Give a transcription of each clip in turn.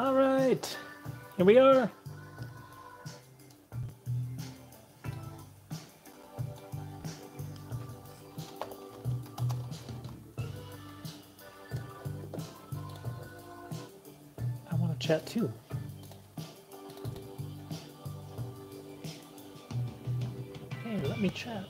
All right, here we are. I want to chat too. Hey, let me chat.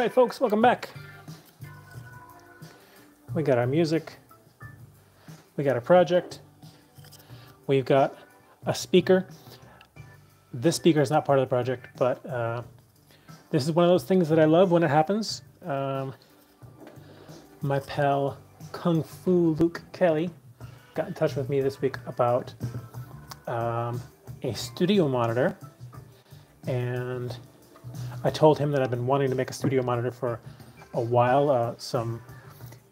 Right, folks, welcome back. We got our music. We got a project. We've got a speaker. This speaker is not part of the project, but uh, this is one of those things that I love when it happens. Um, my pal Kung Fu Luke Kelly got in touch with me this week about um, a studio monitor, and I told him that I've been wanting to make a studio monitor for a while. Uh, some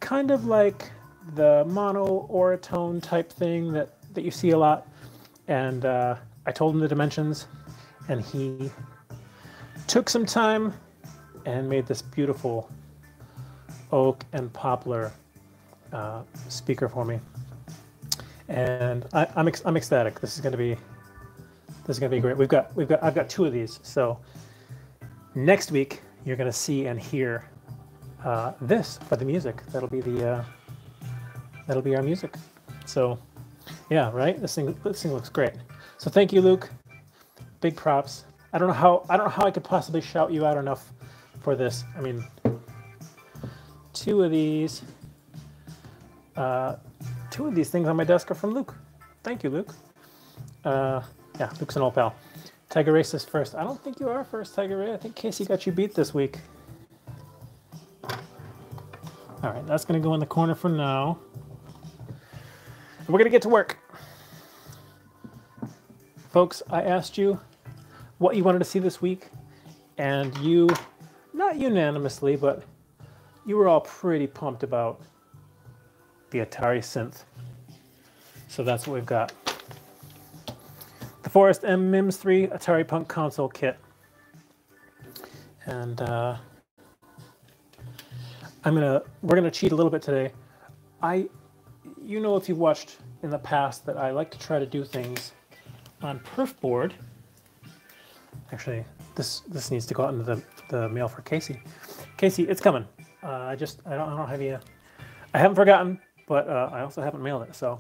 kind of like the mono Auratone type thing that that you see a lot, and uh, I told him the dimensions, and he took some time and made this beautiful oak and poplar uh, speaker for me. And I, am I'm, I'm ecstatic. This is going to be this is going to be great. We've got we've got I've got two of these. So next week you're going to see and hear uh, this for the music. That'll be the uh, that'll be our music. So yeah, right. This thing this thing looks great. So thank you, Luke. Big props. I don't know how I don't know how I could possibly shout you out enough for this. I mean, two of these, uh, two of these things on my desk are from Luke. Thank you, Luke. Uh, yeah, Luke's an old pal. Tiger Race is first. I don't think you are first, Tiger Ray. I think Casey got you beat this week. All right, that's going to go in the corner for now. And we're going to get to work. Folks, I asked you what you wanted to see this week, and you, not unanimously, but you were all pretty pumped about the Atari Synth. So that's what we've got. The Forrest M Mims 3 Atari Punk console kit. And uh, I'm gonna, we're gonna cheat a little bit today. I, you know, if you've watched in the past that I like to try to do things on perf board Actually, this this needs to go out into the, the mail for Casey. Casey, it's coming. Uh, I just I don't I don't have you. I haven't forgotten, but uh, I also haven't mailed it. So,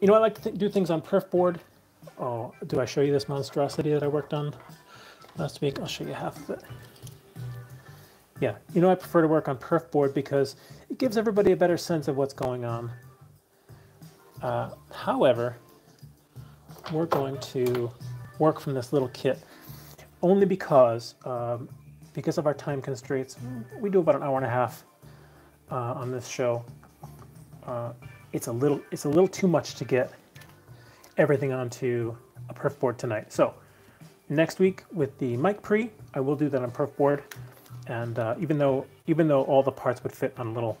you know, I like to th do things on perf board. Oh, do I show you this monstrosity that I worked on last week? I'll show you half of it. Yeah, you know, I prefer to work on perf board because it gives everybody a better sense of what's going on. Uh, however, we're going to work from this little kit only because um, because of our time constraints. We do about an hour and a half uh, on this show. Uh, it's a little it's a little too much to get everything onto a perf board tonight. So next week with the mic pre, I will do that on perf board. And uh, even though even though all the parts would fit on a little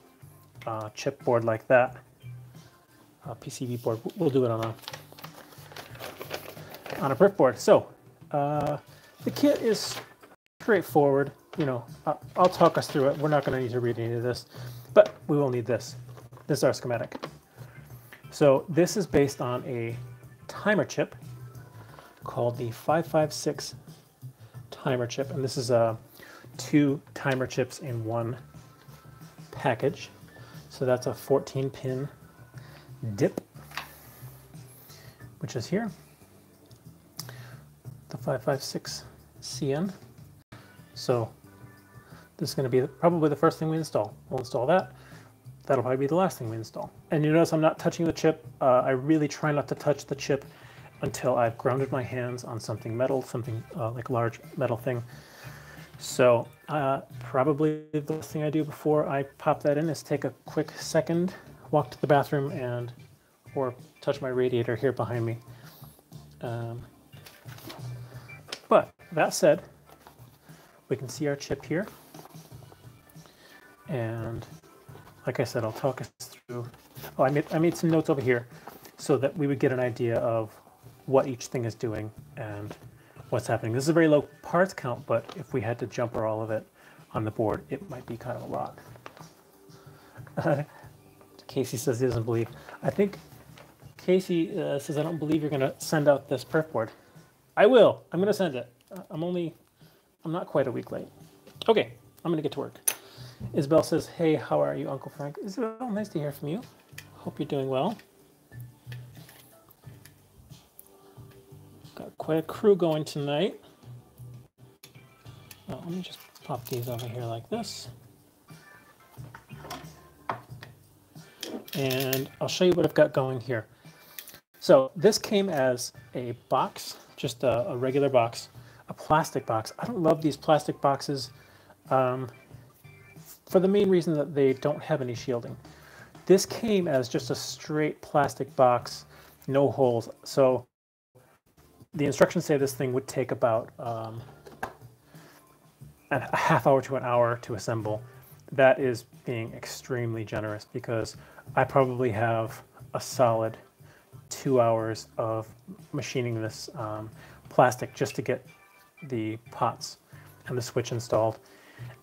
uh, chip board like that, PCB board, we'll do it on a on a perf board. So uh, the kit is straightforward. You know, I'll talk us through it. We're not going to need to read any of this, but we will need this. This is our schematic. So this is based on a timer chip called the 556 timer chip, and this is uh, two timer chips in one package. So that's a 14 pin dip, which is here the 556 CN. So this is going to be probably the first thing we install. We'll install that. That'll probably be the last thing we install. And you notice I'm not touching the chip. Uh, I really try not to touch the chip until I've grounded my hands on something metal, something uh, like a large metal thing. So uh, probably the best thing I do before I pop that in is take a quick second, walk to the bathroom and or touch my radiator here behind me. Um, but that said, we can see our chip here. And like I said, I'll talk us through. Oh, I made, I made some notes over here so that we would get an idea of what each thing is doing and what's happening. This is a very low parts count, but if we had to jumper all of it on the board, it might be kind of a lot. Uh, Casey says he doesn't believe. I think Casey uh, says, I don't believe you're going to send out this perf board. I will. I'm going to send it. Uh, I'm only, I'm not quite a week late. Okay, I'm going to get to work. Isabel says, hey, how are you, Uncle Frank? Isabel, nice to hear from you. Hope you're doing well. Got quite a crew going tonight. Well, let me just pop these over here like this. And I'll show you what I've got going here. So this came as a box, just a, a regular box, a plastic box. I don't love these plastic boxes um, for the main reason that they don't have any shielding. This came as just a straight plastic box, no holes. So the instructions say this thing would take about um, a half hour to an hour to assemble. That is being extremely generous because I probably have a solid two hours of machining this um, plastic just to get the pots and the switch installed.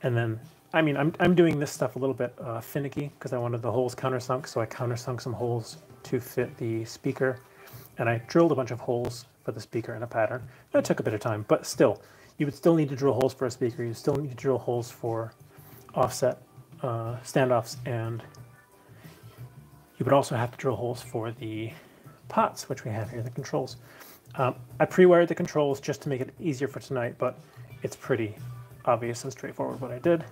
And then, I mean, I'm, I'm doing this stuff a little bit uh, finicky because I wanted the holes countersunk, so I countersunk some holes to fit the speaker. And I drilled a bunch of holes for the speaker in a pattern. That took a bit of time, but still, you would still need to drill holes for a speaker. You still need to drill holes for offset uh, standoffs, and you would also have to drill holes for the pots, which we have here, the controls. Um, I pre-wired the controls just to make it easier for tonight, but it's pretty obvious and straightforward what I did.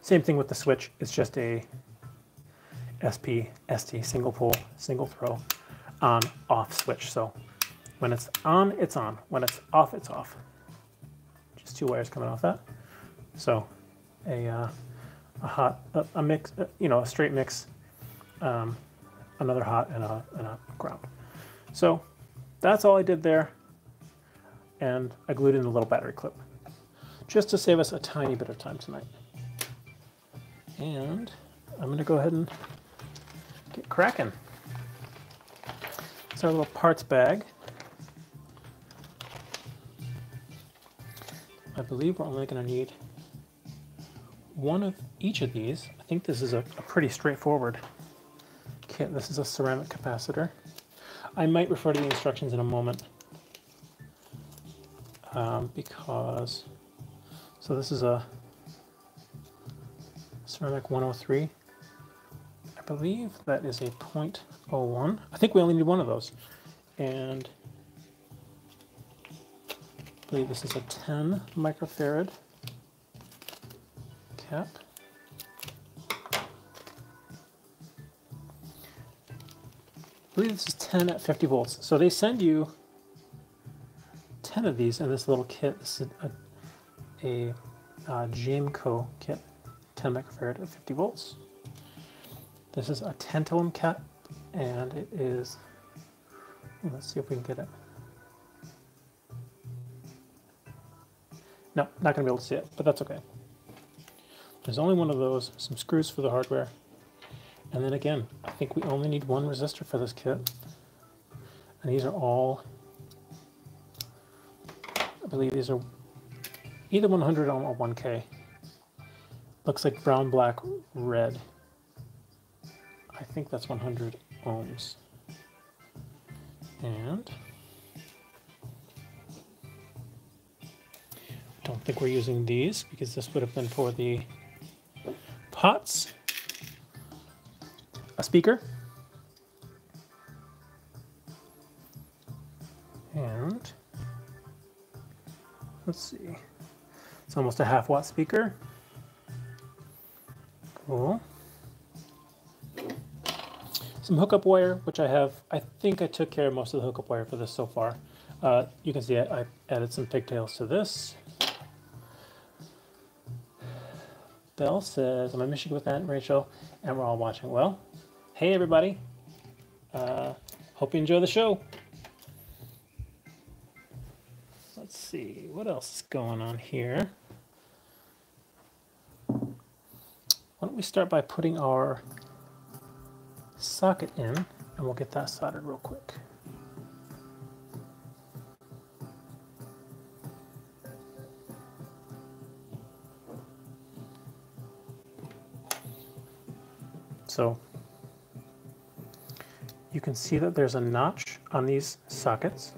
Same thing with the switch. It's just a SP, ST, single pole, single throw, on, off switch. So when it's on, it's on. When it's off, it's off. Just two wires coming off that. So a, uh, a hot, a, a mix, uh, you know, a straight mix, um, another hot, and a, and a ground. So that's all I did there. And I glued in a little battery clip just to save us a tiny bit of time tonight. And I'm going to go ahead and get cracking. It's our little parts bag. I believe we're only going to need one of each of these. I think this is a, a pretty straightforward kit. This is a ceramic capacitor. I might refer to the instructions in a moment um, because, so this is a ceramic 103. I believe that is a 0.01. I think we only need one of those. And I believe this is a 10 microfarad cap. believe this is 10 at 50 volts. So they send you 10 of these in this little kit. This is a, a, uh, Jameco kit, 10 microfarad at 50 volts. This is a tantalum cap, and it is, let's see if we can get it. No, not going to be able to see it, but that's okay. There's only one of those, some screws for the hardware, and then again, I think we only need one resistor for this kit. And these are all, I believe these are either 100 ohm or 1K. Looks like brown, black, red. I think that's 100 ohms. And I don't think we're using these because this would have been for the pots a speaker. And let's see, it's almost a half watt speaker. Cool. some hookup wire, which I have, I think I took care of most of the hookup wire for this so far. Uh, you can see I, I added some pigtails to this. Bell says, I'm in Michigan with Aunt Rachel, and we're all watching. Well, hey everybody. Uh, hope you enjoy the show. Let's see, what else is going on here? Why don't we start by putting our socket in, and we'll get that soldered real quick. So you can see that there's a notch on these sockets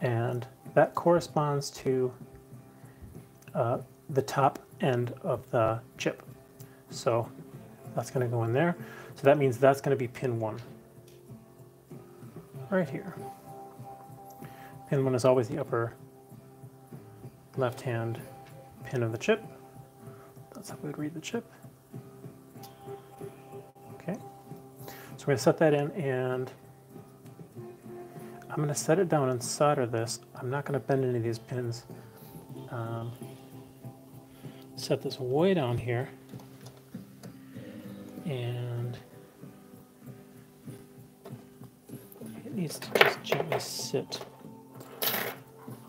and that corresponds to uh, the top end of the chip. So that's going to go in there. So that means that's going to be pin one. Right here. Pin one is always the upper left hand pin of the chip. That's how we would read the chip. Okay. So we're going to set that in and I'm going to set it down and solder this. I'm not going to bend any of these pins. Um, set this way down here and it needs to just gently sit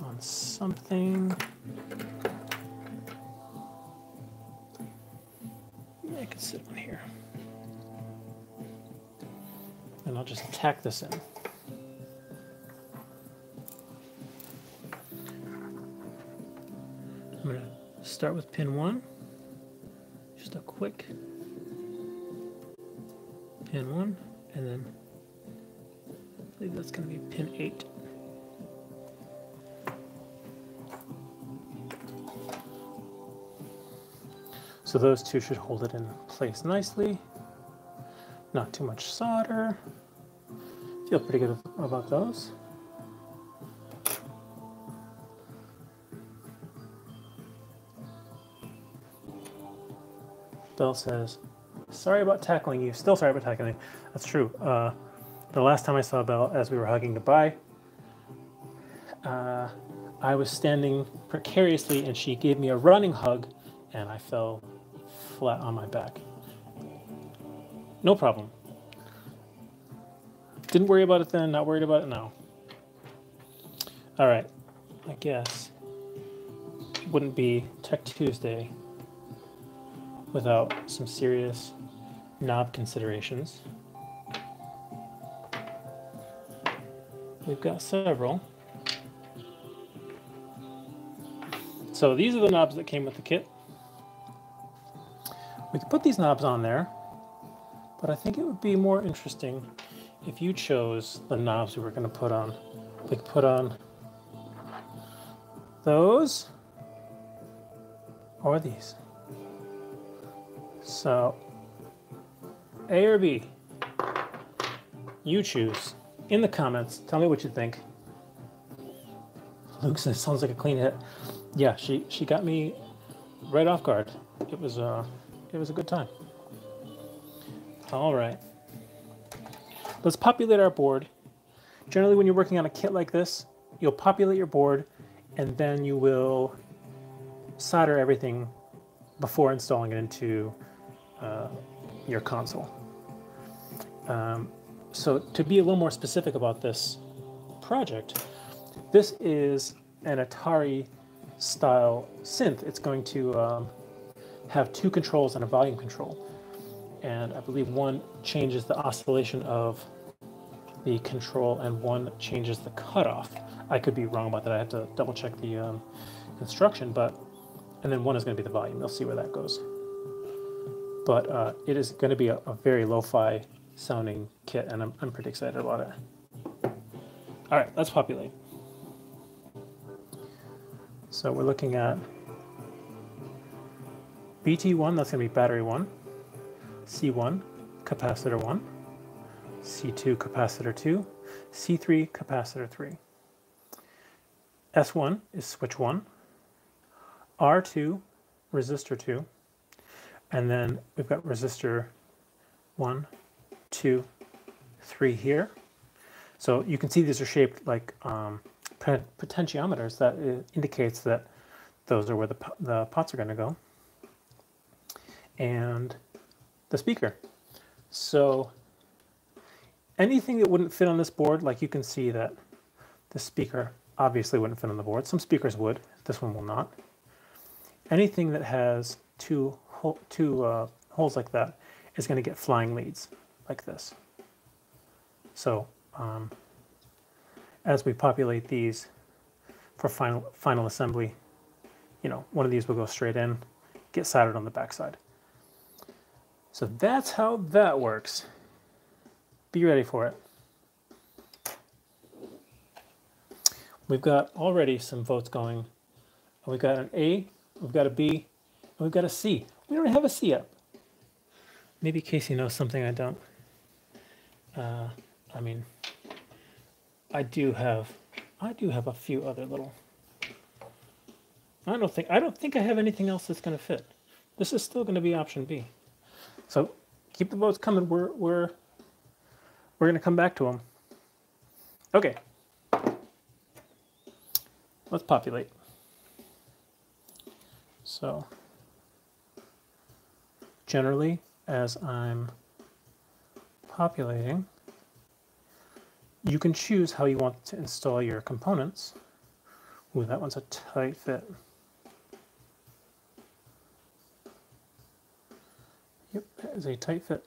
on something. I can sit on here. And I'll just tack this in. Start with pin one. Just a quick pin one, and then I believe that's going to be pin eight. So those two should hold it in place nicely. Not too much solder. Feel pretty good about those. Bell says, sorry about tackling you. Still sorry about tackling you. That's true. Uh, the last time I saw Belle as we were hugging goodbye, uh, I was standing precariously and she gave me a running hug and I fell flat on my back. No problem. Didn't worry about it then, not worried about it now. All right, I guess wouldn't be Tech Tuesday without some serious knob considerations. We've got several. So these are the knobs that came with the kit. We could put these knobs on there, but I think it would be more interesting if you chose the knobs we were going to put on. We could put on those or these. So, A or B? You choose. In the comments, tell me what you think. Luke says, sounds like a clean hit. Yeah, she, she got me right off guard. It was, uh, it was a good time. All right. Let's populate our board. Generally, when you're working on a kit like this, you'll populate your board and then you will solder everything before installing it into uh, your console. Um, so to be a little more specific about this project, this is an Atari style synth. It's going to um, have two controls and a volume control. And I believe one changes the oscillation of the control and one changes the cutoff. I could be wrong about that. I have to double check the um, instruction, but and then one is going to be the volume. You'll see where that goes but uh, it is going to be a, a very lo-fi sounding kit, and I'm, I'm pretty excited about it. All right, let's populate. So we're looking at BT1, that's going to be battery 1, C1, capacitor 1, C2, capacitor 2, C3, capacitor 3. S1 is switch 1, R2, resistor 2, and then we've got resistor one, two, three here. So you can see these are shaped like um, potentiometers. That indicates that those are where the, the pots are going to go. And the speaker. So anything that wouldn't fit on this board, like you can see that the speaker obviously wouldn't fit on the board. Some speakers would, this one will not. Anything that has two, two uh, holes like that is going to get flying leads like this. So um, as we populate these for final, final assembly, you know, one of these will go straight in, get soldered on the backside. So that's how that works. Be ready for it. We've got already some votes going. We've got an A, we've got a B, and we've got a C. We don't have a C up. Maybe Casey knows something I don't. Uh, I mean, I do have, I do have a few other little. I don't think I don't think I have anything else that's going to fit. This is still going to be option B. So keep the votes coming. We're we're we're going to come back to them. Okay. Let's populate. So generally, as I'm populating, you can choose how you want to install your components. Ooh, that one's a tight fit. Yep, that is a tight fit.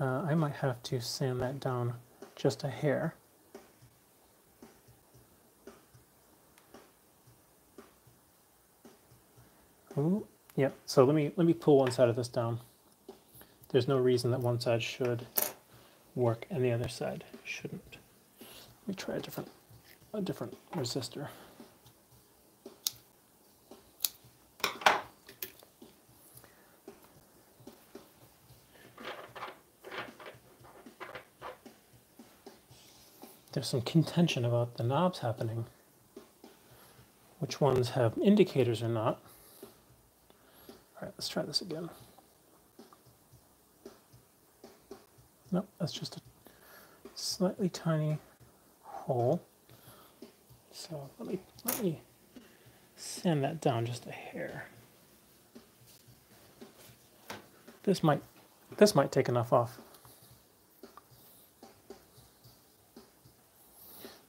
Uh, I might have to sand that down just a hair. Ooh, yep, so let me, let me pull one side of this down. There's no reason that one side should work and the other side shouldn't. Let me try a different, a different resistor. there's some contention about the knobs happening. Which ones have indicators or not. Let's try this again. Nope, that's just a slightly tiny hole. So let me let me sand that down just a hair. This might this might take enough off.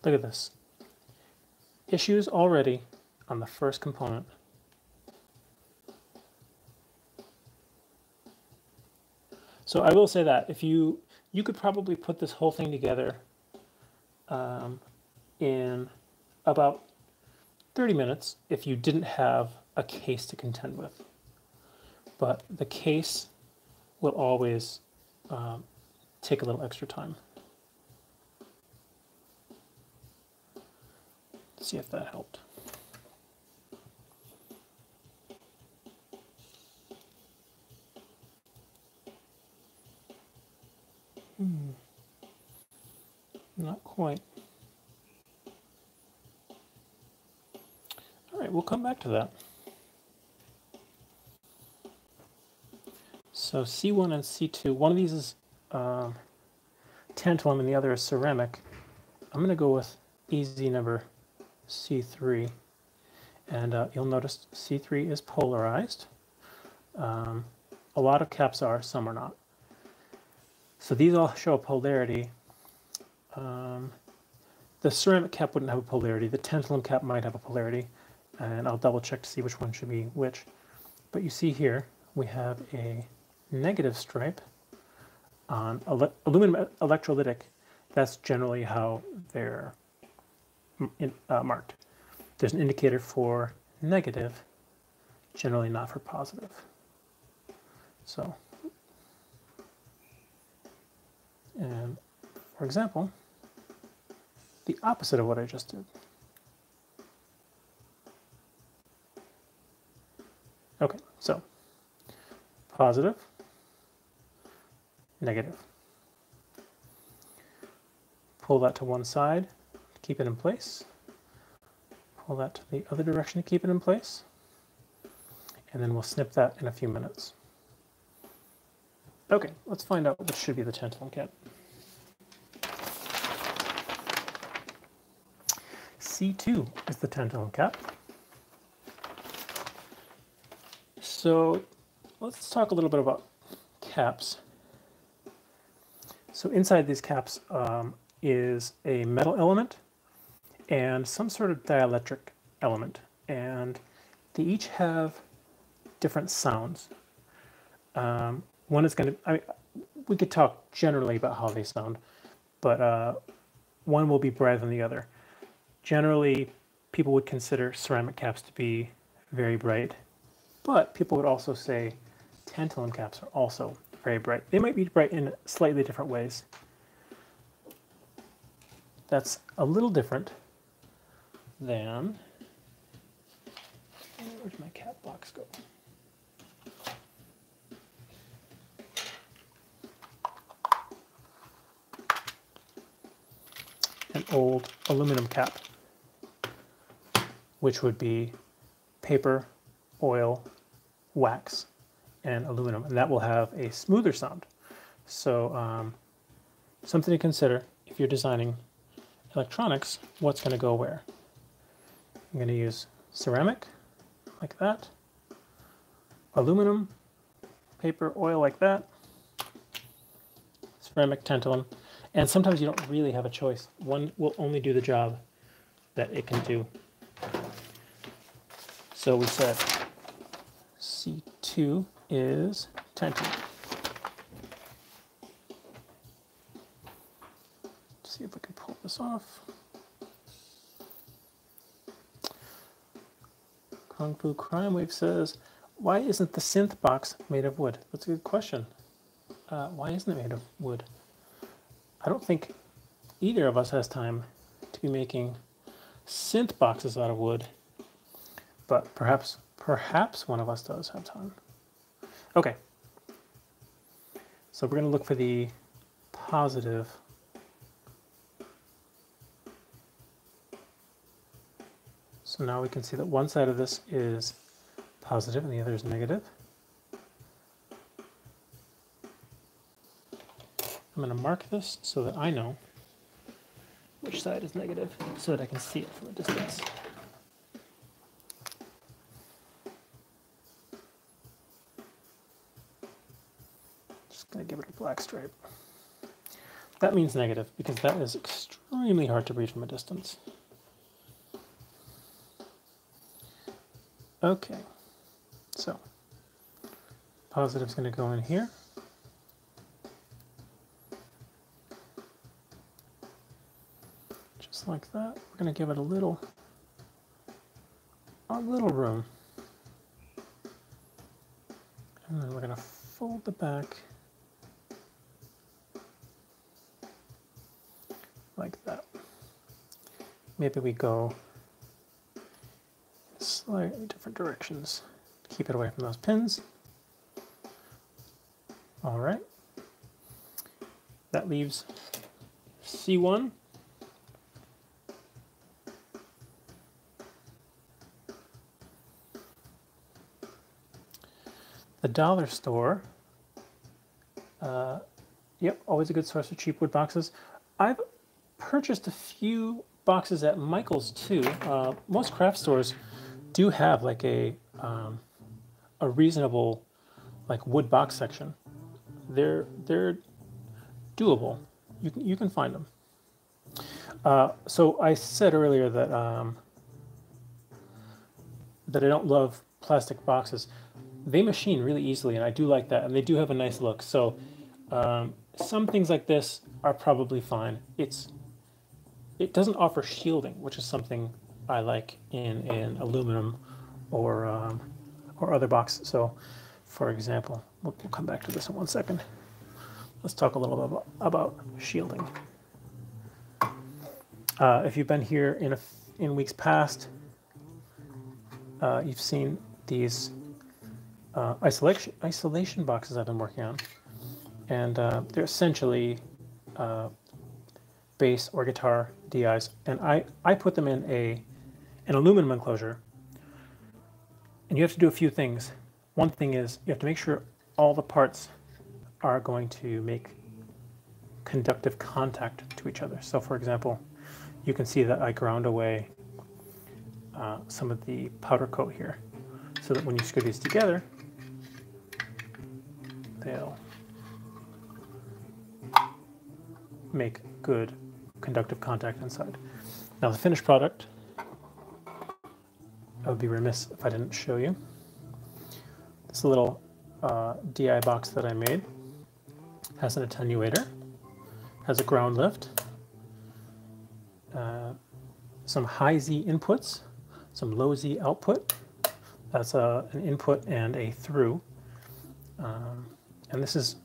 Look at this. Issues already on the first component. So I will say that if you, you could probably put this whole thing together um, in about 30 minutes if you didn't have a case to contend with. But the case will always um, take a little extra time. see if that helped. Not quite. All right, we'll come back to that. So C1 and C2, one of these is uh, tantalum and the other is ceramic. I'm going to go with easy number C3. And uh, you'll notice C3 is polarized. Um, a lot of caps are, some are not. So these all show a polarity. Um, the ceramic cap wouldn't have a polarity. The tantalum cap might have a polarity. And I'll double check to see which one should be which. But you see here, we have a negative stripe on aluminum electrolytic. That's generally how they're in, uh, marked. There's an indicator for negative, generally not for positive. So, and for example, the opposite of what I just did. Okay, so positive, negative. Pull that to one side, keep it in place. Pull that to the other direction to keep it in place. And then we'll snip that in a few minutes. Okay, let's find out which should be the tantalum cap. C2 is the tantalum cap. So let's talk a little bit about caps. So inside these caps um, is a metal element and some sort of dielectric element. And they each have different sounds. Um, one is going to, I mean, we could talk generally about how they sound, but uh, one will be brighter than the other. Generally, people would consider ceramic caps to be very bright, but people would also say tantalum caps are also very bright. They might be bright in slightly different ways. That's a little different than, where'd my cap box go? an old aluminum cap, which would be paper, oil, wax, and aluminum, and that will have a smoother sound. So um, something to consider if you're designing electronics, what's going to go where. I'm going to use ceramic, like that, aluminum, paper, oil like that, ceramic tantalum, and sometimes you don't really have a choice. One will only do the job that it can do. So we said C2 is tantalum. see if we can pull this off. Kung Fu Crime Wave says, why isn't the synth box made of wood? That's a good question. Uh, why isn't it made of wood? I don't think either of us has time to be making synth boxes out of wood, but perhaps, perhaps one of us does have time. Okay, so we're going to look for the positive So now we can see that one side of this is positive and the other is negative. I'm going to mark this so that I know which side is negative so that I can see it from a distance. Just going to give it a black stripe. That means negative because that is extremely hard to read from a distance. Okay, so positive is going to go in here. Just like that. We're going to give it a little, a little room. And then we're going to fold the back like that. Maybe we go slightly different directions keep it away from those pins. All right. That leaves C1 The dollar store. Uh, yep, always a good source of cheap wood boxes. I've purchased a few boxes at Michael's too. Uh, most craft stores do have like a um, a reasonable like wood box section. They're they're doable. You can you can find them. Uh, so I said earlier that um, that I don't love plastic boxes they machine really easily, and I do like that, and they do have a nice look. So um, some things like this are probably fine. It's it doesn't offer shielding, which is something I like in in aluminum or um, or other boxes. So, for example, we'll, we'll, come back to this in one second. Let's talk a little bit about, about shielding. Uh, if you've been here in a, in weeks past, uh, you've seen these uh, isolation, isolation boxes I've been working on. And uh, they're essentially uh, bass or guitar DIs. And I, I put them in a an aluminum enclosure. And you have to do a few things. One thing is you have to make sure all the parts are going to make conductive contact to each other. So for example, you can see that I ground away uh, some of the powder coat here so that when you screw these together, they'll make good conductive contact inside. Now the finished product, I would be remiss if I didn't show you. This little uh, DI box that I made has an attenuator, has a ground lift, uh, some high Z inputs, some low Z output. That's a, an input and a through. Um, and this is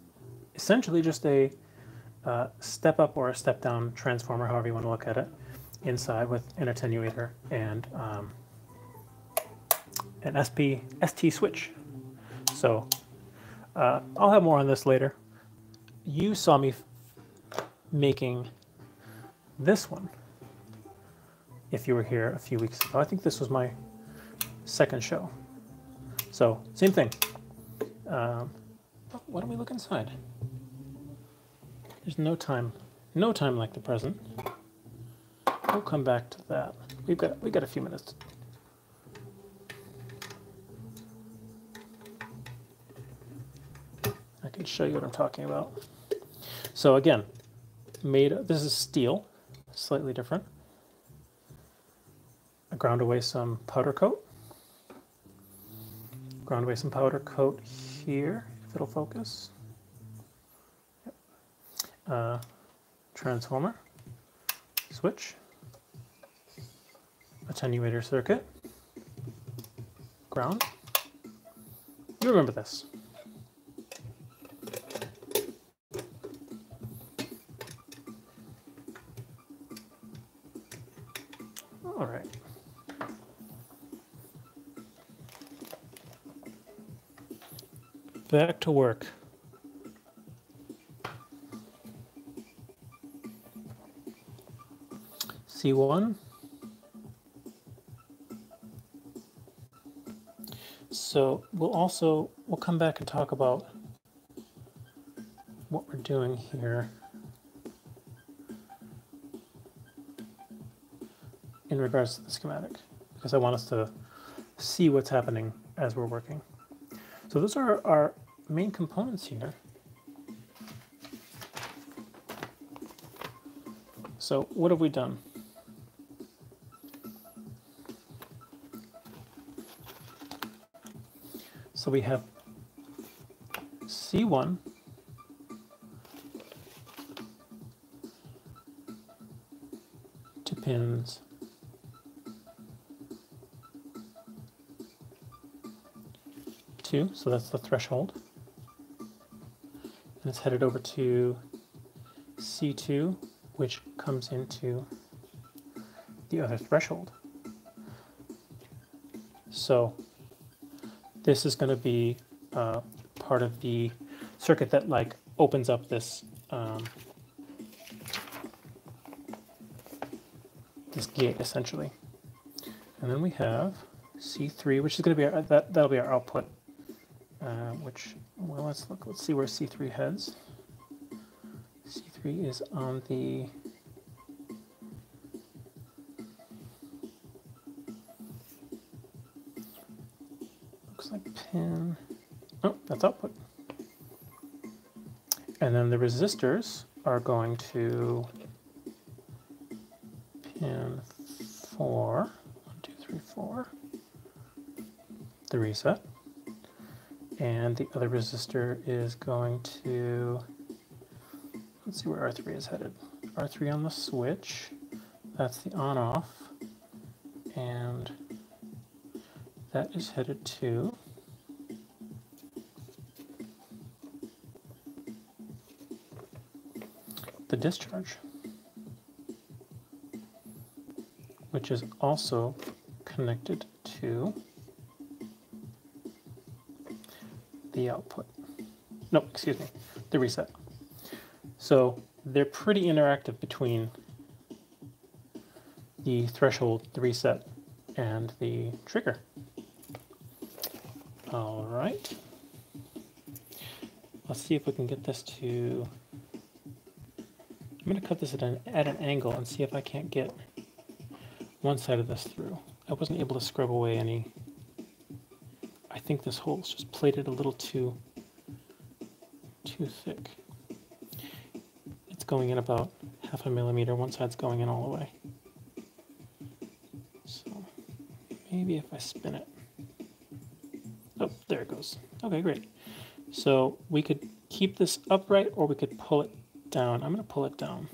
essentially just a step up or a step down transformer, however you want to look at it, inside with an attenuator and um, an SP ST switch. So uh, I'll have more on this later. You saw me making this one if you were here a few weeks ago. I think this was my second show. So same thing. Um, why don't we look inside? There's no time, no time like the present. We'll come back to that. We've got we got a few minutes. I can show you what I'm talking about. So again, made this is steel, slightly different. I ground away some powder coat. Ground away some powder coat here, if it'll focus. Uh, transformer, switch, attenuator circuit, ground. You remember this. All right. Back to work. C1. So we'll also, we'll come back and talk about what we're doing here in regards to the schematic, because I want us to see what's happening as we're working. So those are our main components here. So what have we done? So we have C1 to pins two, so that's the threshold. And it's headed over to C2, which comes into the other threshold. So this is going to be uh, part of the circuit that like opens up this um, this gate essentially. And then we have C3, which is going to be our, that that'll be our output. Uh, which well, let's look. Let's see where C3 heads. C3 is on the And then the resistors are going to pin four, one, two, three, four, the reset. And the other resistor is going to, let's see where R3 is headed. R3 on the switch, that's the on off, and that is headed to the discharge, which is also connected to the output. No, excuse me, the reset. So they're pretty interactive between the threshold, the reset, and the trigger. All right. let's see if we can get this to. I'm going to cut this at an, at an angle and see if I can't get one side of this through. I wasn't able to scrub away any. I think this hole's just plated a little too too thick. It's going in about half a millimeter. One side's going in all the way. So maybe if I spin it. Oh, there it goes. Okay, great. So we could keep this upright or we could pull it down. I'm going to pull it down.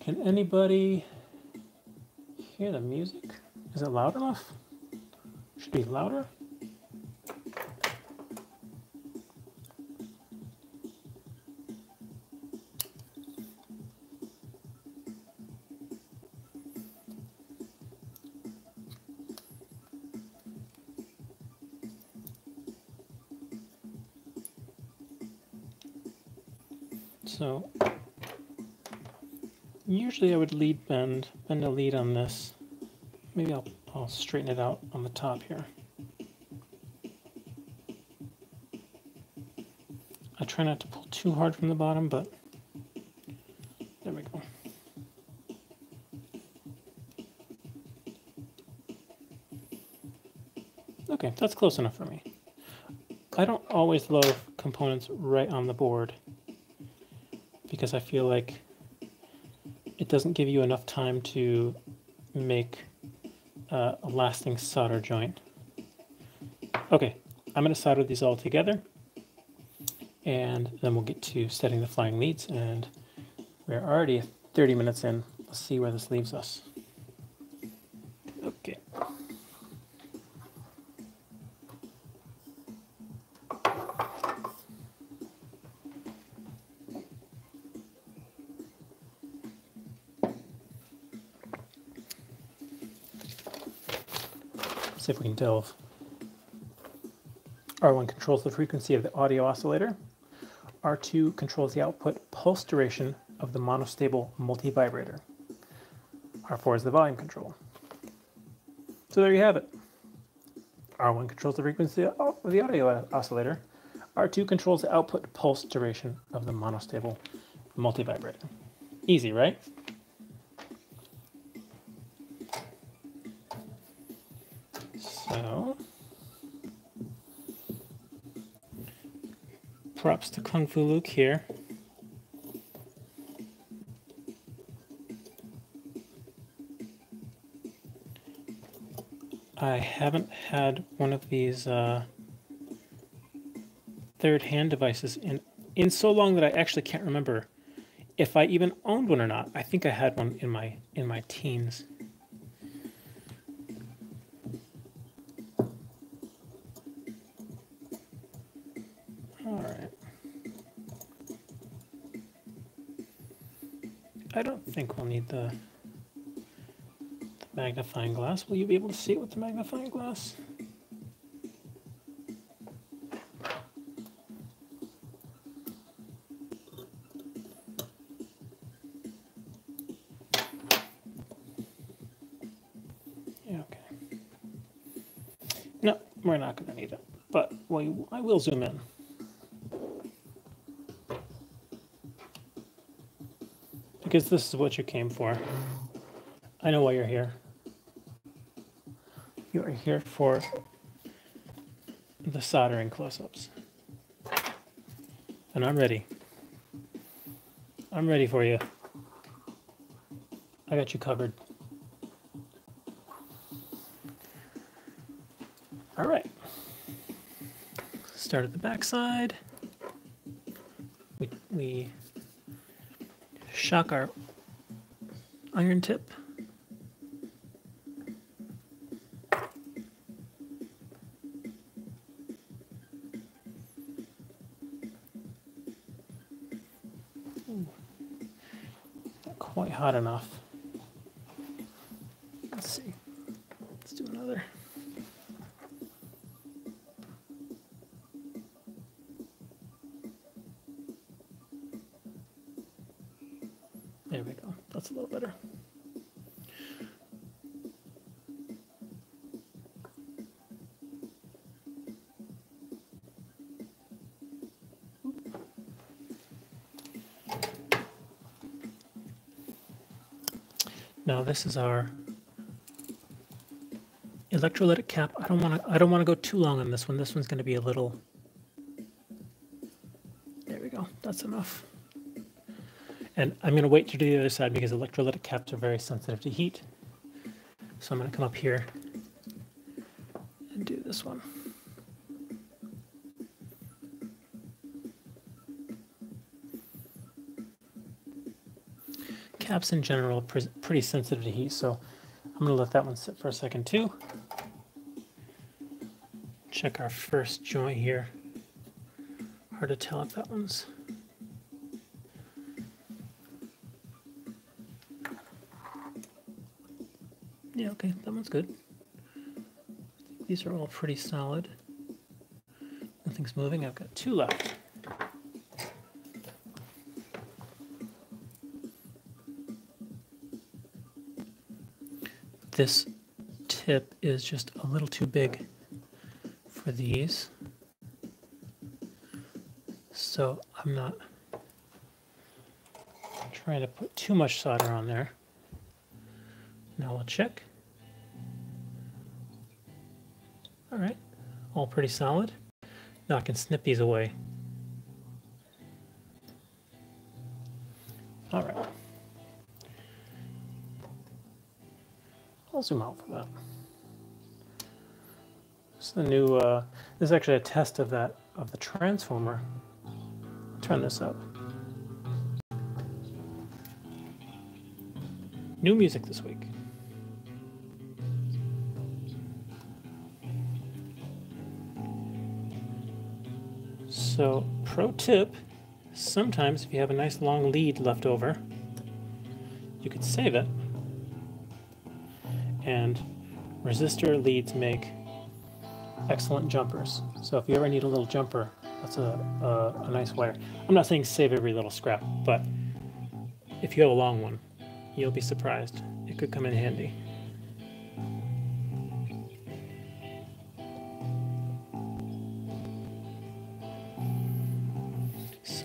Can anybody hear the music? Is it loud enough? Should be louder. Usually I would lead bend, bend a lead on this. Maybe I'll, I'll straighten it out on the top here. I try not to pull too hard from the bottom, but there we go. Okay, that's close enough for me. I don't always love components right on the board because I feel like it doesn't give you enough time to make uh, a lasting solder joint. Okay, I'm going to solder these all together and then we'll get to setting the flying leads and we're already 30 minutes in. Let's see where this leaves us. Delve. R1 controls the frequency of the audio oscillator. R2 controls the output pulse duration of the monostable multivibrator. R4 is the volume control. So there you have it. R1 controls the frequency of the audio oscillator. R2 controls the output pulse duration of the monostable multivibrator. Easy, right? Props to Kung Fu Luke here. I haven't had one of these uh, third hand devices in in so long that I actually can't remember if I even owned one or not. I think I had one in my in my teens. Think we'll need the, the magnifying glass. Will you be able to see it with the magnifying glass? Yeah, okay. No, we're not going to need it, but we, I will zoom in. Because this is what you came for. I know why you're here. You are here for the soldering close-ups. And I'm ready. I'm ready for you. I got you covered. All right. Start at the back side. We, we shock our iron tip. Ooh, Not quite hot enough. Now this is our electrolytic cap. I don't want to. I don't want to go too long on this one. This one's going to be a little. There we go. That's enough. And I'm going to wait to do the other side because electrolytic caps are very sensitive to heat. So I'm going to come up here and do this one. caps in general are pretty sensitive to heat, so I'm going to let that one sit for a second too. Check our first joint here. Hard to tell if that one's okay, that one's good. These are all pretty solid. Nothing's moving. I've got two left. this tip is just a little too big for these. So I'm not trying to put too much solder on there. Now we'll check. Pretty solid. Now I can snip these away. All right. I'll zoom out for that. This is the new, uh, this is actually a test of that, of the transformer. Turn this up. New music this week. So, pro tip, sometimes if you have a nice long lead left over, you could save it and resistor leads make excellent jumpers. So if you ever need a little jumper, that's a, a, a, nice wire. I'm not saying save every little scrap, but if you have a long one, you'll be surprised. It could come in handy.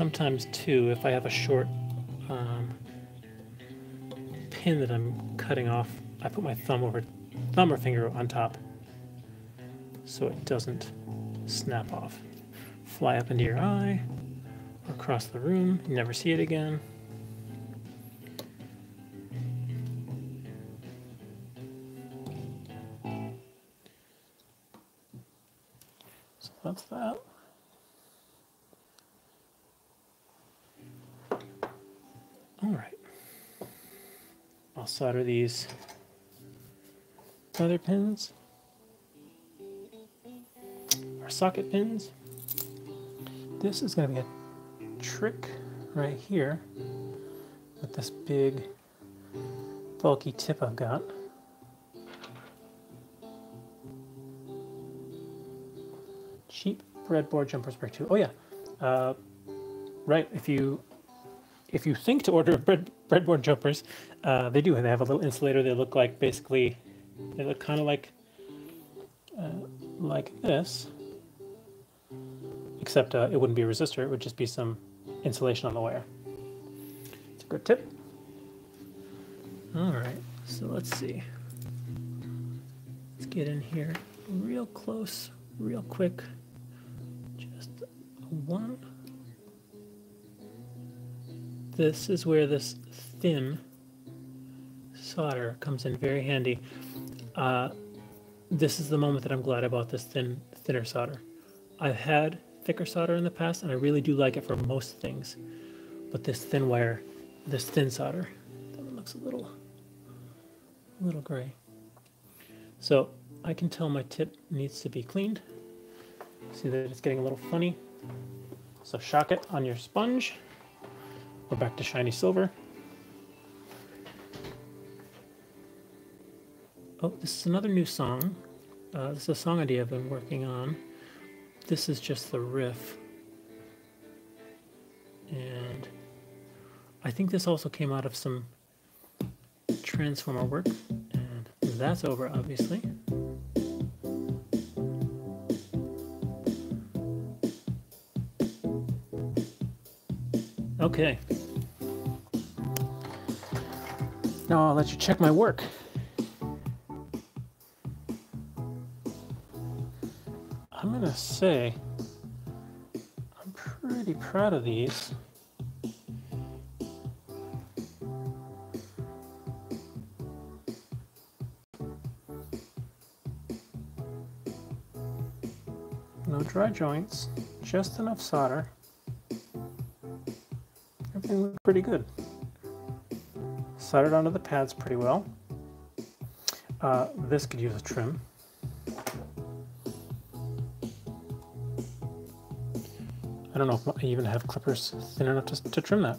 Sometimes too, if I have a short um, pin that I'm cutting off I put my thumb over thumb or finger on top so it doesn't snap off. Fly up into your eye or across the room, you never see it again. Solder these other pins our socket pins. This is going to be a trick right here with this big bulky tip I've got. Cheap breadboard jumpers break too. Oh yeah, uh, right. If you if you think to order bread breadboard jumpers, uh, they do. And they have a little insulator. They look like basically they look kind of like uh, like this, except uh, it wouldn't be a resistor, it would just be some insulation on the wire. It's a good tip. All right, so let's see. Let's get in here real close, real quick. Just one. This is where this thin solder comes in very handy. Uh, this is the moment that I'm glad I bought this thin, thinner solder. I've had thicker solder in the past, and I really do like it for most things. But this thin wire, this thin solder, that one looks a little, a little gray. So I can tell my tip needs to be cleaned. See that it's getting a little funny. So shock it on your sponge. We're back to shiny silver. Oh, this is another new song. Uh, this is a song idea I've been working on. This is just the riff. And I think this also came out of some transformer work, and that's over, obviously. Okay. Now I'll let you check my work. I'm gonna say I'm pretty proud of these. No dry joints, just enough solder. Everything looks pretty good. Soldered onto the pads pretty well. Uh, this could use a trim. I don't know if I even have clippers thin enough to, to trim that.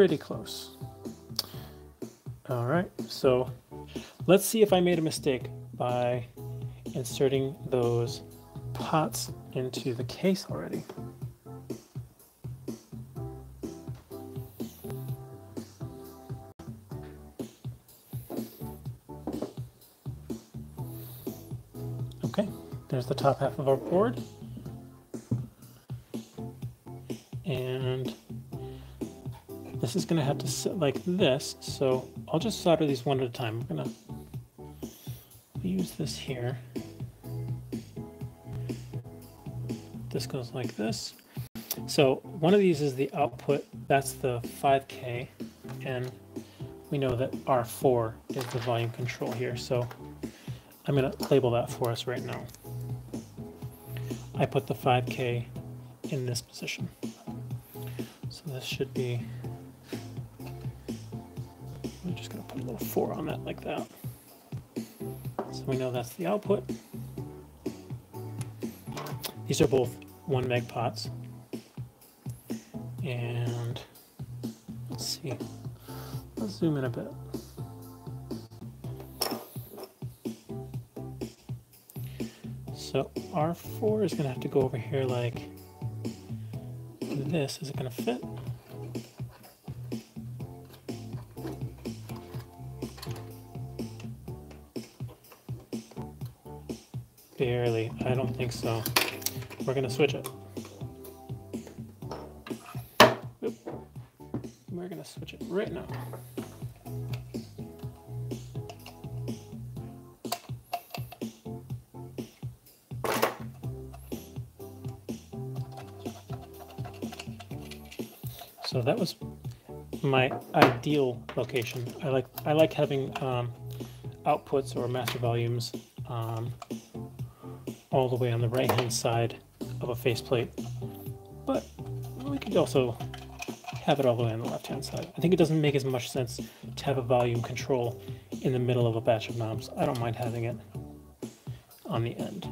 Pretty close. All right, so let's see if I made a mistake by inserting those pots into the case already. Okay, there's the top half of our board. This is gonna have to sit like this, so I'll just solder these one at a time. I'm gonna use this here. This goes like this. So one of these is the output, that's the 5K, and we know that R4 is the volume control here, so I'm gonna label that for us right now. I put the 5K in this position. So this should be, little four on that like that. So we know that's the output. These are both one meg pots. And let's see, let's zoom in a bit. So R4 is gonna have to go over here like this. Is it gonna fit? Barely, I don't think so. We're gonna switch it. Oop. We're gonna switch it right now. So that was my ideal location. I like I like having um, outputs or master volumes um, all the way on the right hand side of a faceplate, but we could also have it all the way on the left hand side. I think it doesn't make as much sense to have a volume control in the middle of a batch of knobs. I don't mind having it on the end.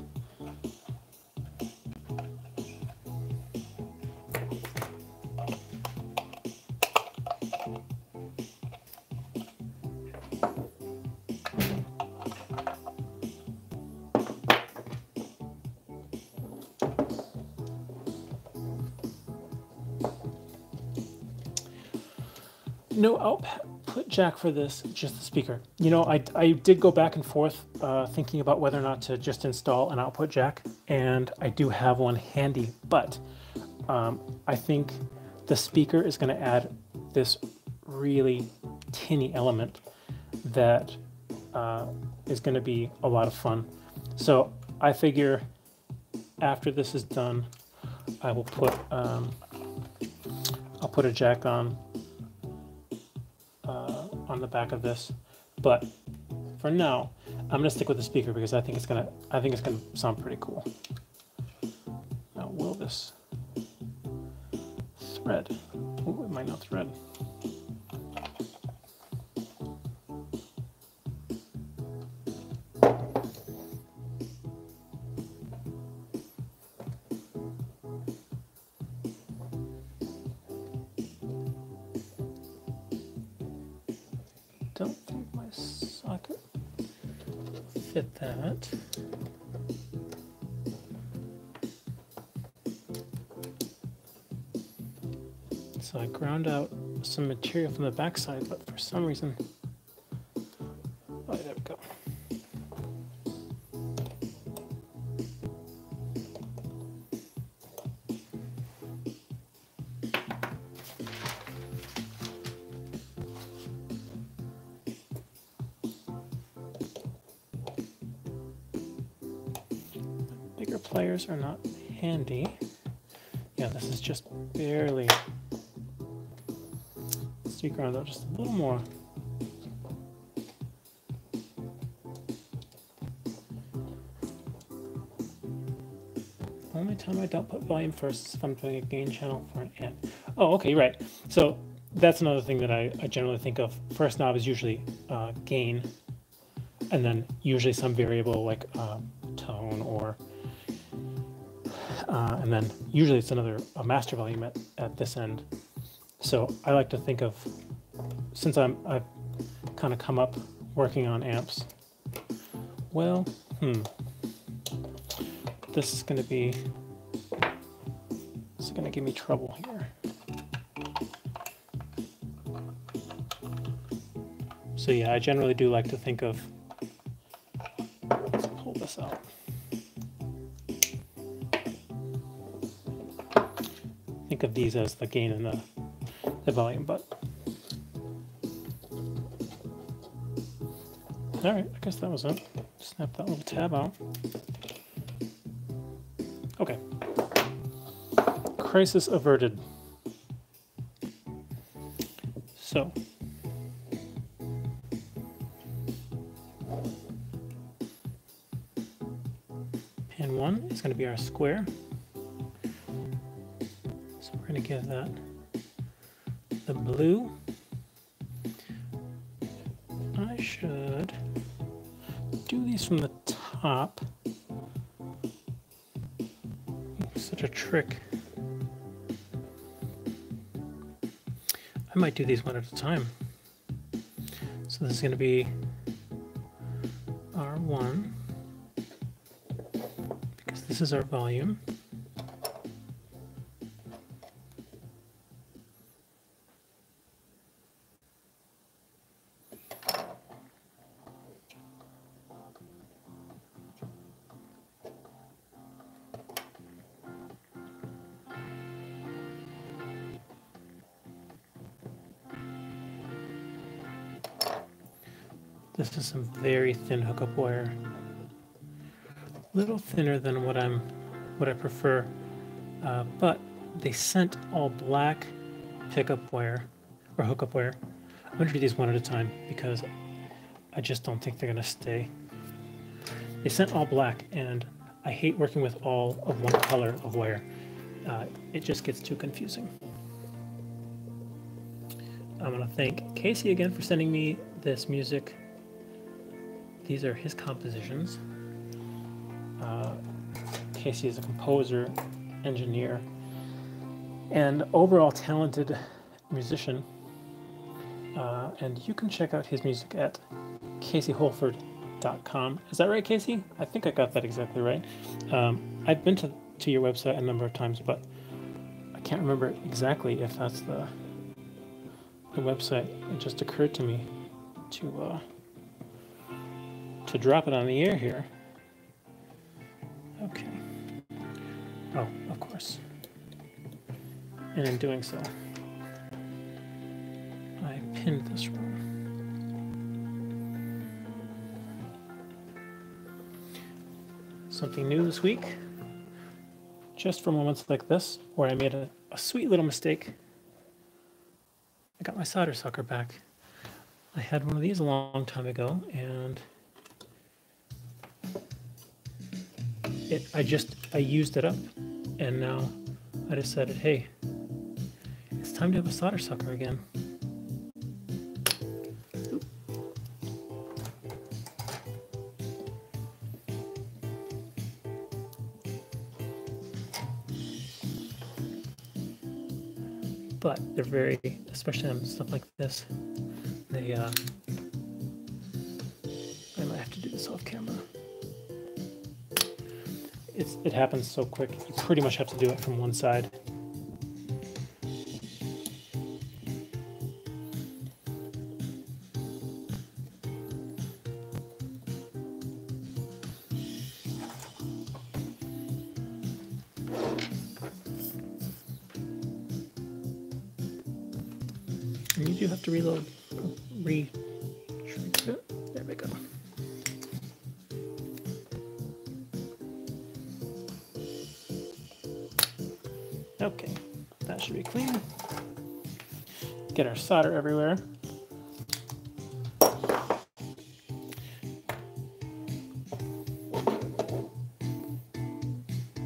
No output jack for this, just the speaker. You know, I, I did go back and forth uh, thinking about whether or not to just install an output jack, and I do have one handy, but um, I think the speaker is going to add this really tinny element that uh, is going to be a lot of fun. So I figure after this is done, I will put um, I'll put a jack on on the back of this, but for now, I'm gonna stick with the speaker because I think it's gonna I think it's gonna sound pretty cool. Now, will this thread? Oh, it might not thread. Ground out some material from the backside, but for some reason, oh, there we go. Bigger players are not handy. Yeah, this is just stick around out just a little more. Only time I don't put volume first is if I'm doing a gain channel for an amp. Oh, okay, right. So that's another thing that I, I generally think of. First knob is usually uh, gain, and then usually some variable like uh, tone or, uh, and then usually it's another a master volume at, at this end. So I like to think of, since I'm I've kind of come up working on amps. Well, hmm. This is going to be. This is going to give me trouble here. So yeah, I generally do like to think of. Let's pull this out. Think of these as the gain and the the volume, but all right, I guess that was it. Snap that little tab out. Okay. Crisis averted. So. Pin one is going to be our square. So we're going to give that the blue. I should do these from the top. Such a trick. I might do these one at a time. So this is going to be R1 because this is our volume. Thin hookup wire. A little thinner than what I'm, what I prefer, uh, but they sent all black pickup wire or hookup wire. I'm gonna do these one at a time because I just don't think they're gonna stay. They sent all black, and I hate working with all of one color of wire. Uh, it just gets too confusing. I'm gonna thank Casey again for sending me this music these are his compositions. Uh, Casey is a composer, engineer, and overall talented musician. Uh, and you can check out his music at caseyholford.com. Is that right, Casey? I think I got that exactly right. Um, I've been to, to your website a number of times, but I can't remember exactly if that's the, the website. It just occurred to me to. Uh, to drop it on the air here. Okay. Oh, of course. And in doing so, I pinned this wrong. Something new this week, just for moments like this, where I made a, a sweet little mistake. I got my solder sucker back. I had one of these a long time ago, and it, I just, I used it up and now I decided, hey, it's time to have a solder sucker again. But they're very, especially on stuff like this, they, uh, I might have to do this off camera. It's, it happens so quick, you pretty much have to do it from one side. Solder everywhere.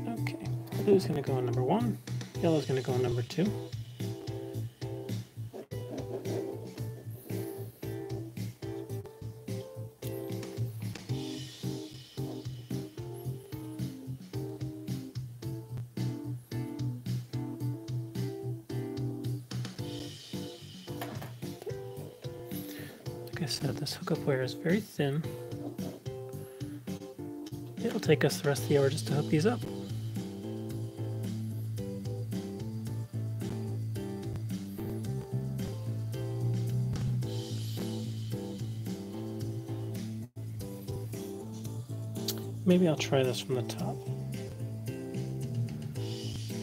Okay, blue's gonna go in number one, yellow's gonna go in number two. Is very thin. It'll take us the rest of the hour just to hook these up. Maybe I'll try this from the top.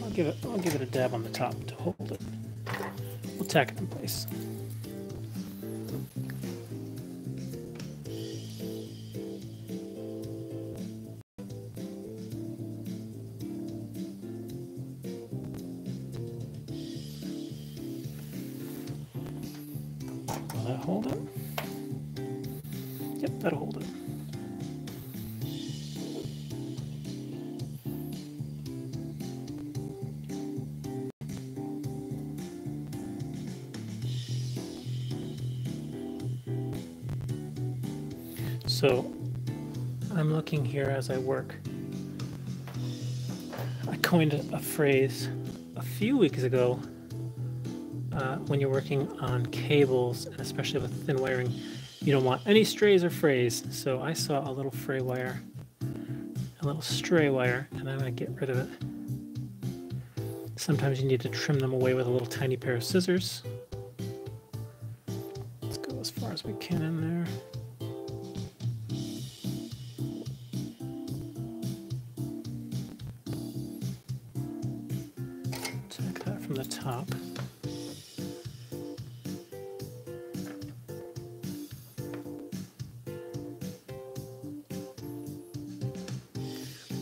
I'll give it I'll give it a dab on the top to hold it. We'll tack it in place. As I work. I coined a phrase a few weeks ago uh, when you're working on cables, and especially with thin wiring, you don't want any strays or frays. So I saw a little fray wire, a little stray wire, and I'm going to get rid of it. Sometimes you need to trim them away with a little tiny pair of scissors. Let's go as far as we can in there.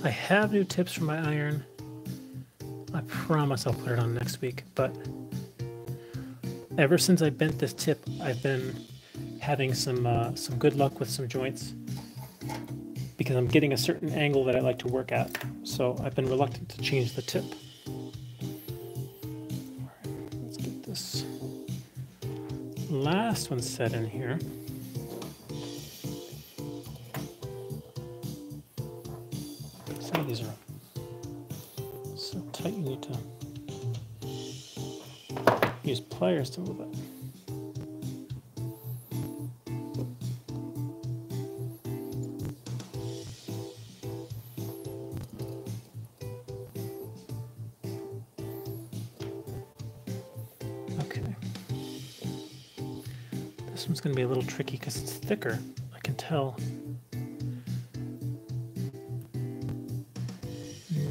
I have new tips for my iron. I promise I'll put it on next week, but ever since I bent this tip, I've been having some uh, some good luck with some joints because I'm getting a certain angle that I like to work at. So I've been reluctant to change the tip. Last one set in here. Some of these are so tight you need to use pliers to move it. Be a little tricky because it's thicker. I can tell.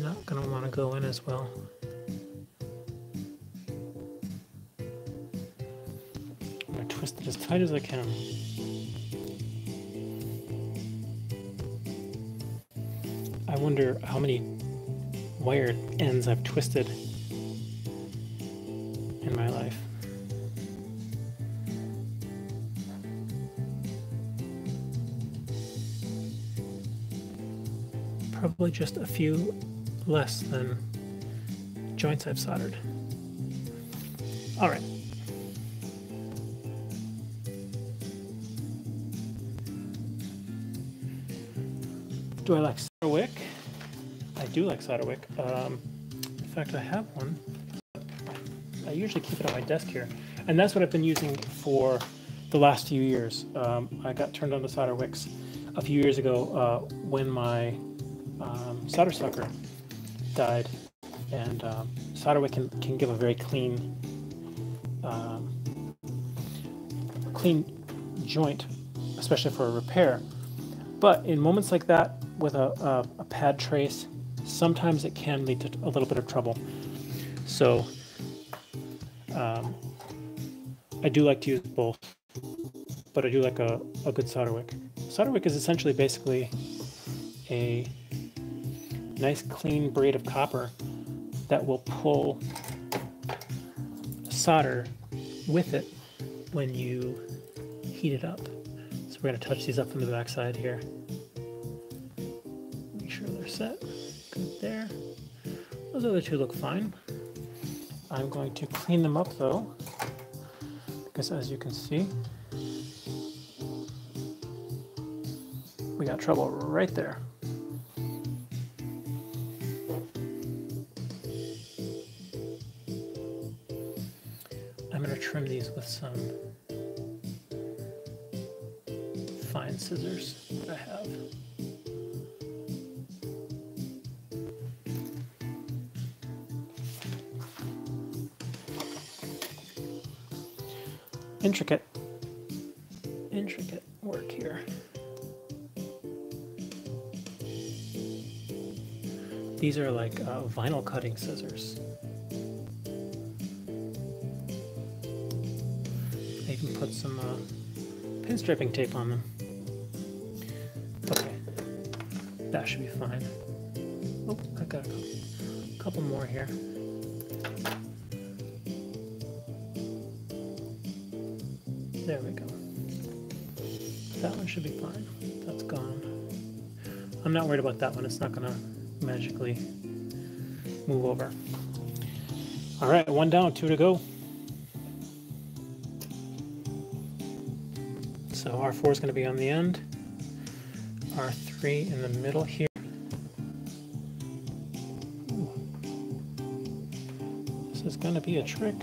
Not going to want to go in as well. I'm going to twist it as tight as I can. I wonder how many wire ends I've twisted Probably just a few less than joints I've soldered. All right. Do I like solder wick? I do like solder wick. Um, in fact, I have one. I usually keep it on my desk here, and that's what I've been using for the last few years. Um, I got turned on to solder wicks. a few years ago uh, when my um, solder sucker died, and um, solder wick can, can give a very clean, um, clean joint, especially for a repair. But in moments like that, with a, a, a pad trace, sometimes it can lead to a little bit of trouble. So um, I do like to use both, but I do like a, a good solder wick. Solder wick is essentially basically a nice clean braid of copper that will pull solder with it when you heat it up. So we're going to touch these up from the back side here. Make sure they're set. Good there. Those other two look fine. I'm going to clean them up though, because as you can see, we got trouble right there. Some fine scissors that I have. Intricate, intricate work here. These are like uh, vinyl cutting scissors. Some uh, pinstriping tape on them. Okay, that should be fine. Oh, I got a couple, couple more here. There we go. That one should be fine. That's gone. I'm not worried about that one. It's not going to magically move over. All right, one down, two to go. R4 is going to be on the end. R3 in the middle here. This is going to be a trick.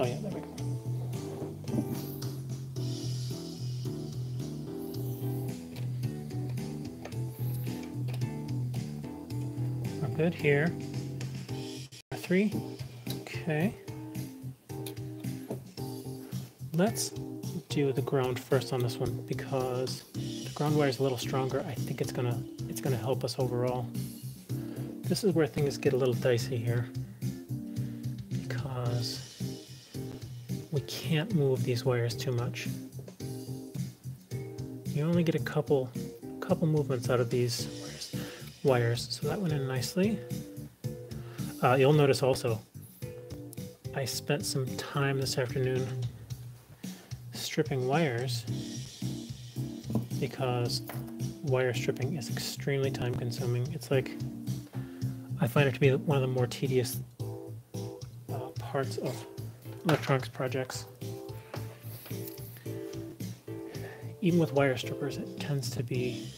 Oh yeah, there we go. We're good here. Three. Okay. Let's do the ground first on this one because the ground wire is a little stronger. I think it's gonna it's gonna help us overall. This is where things get a little dicey here because we can't move these wires too much. You only get a couple couple movements out of these wires, wires. so that went in nicely. Uh, you'll notice also, I spent some time this afternoon stripping wires because wire stripping is extremely time consuming. It's like, I find it to be one of the more tedious uh, parts of electronics projects. Even with wire strippers, it tends to be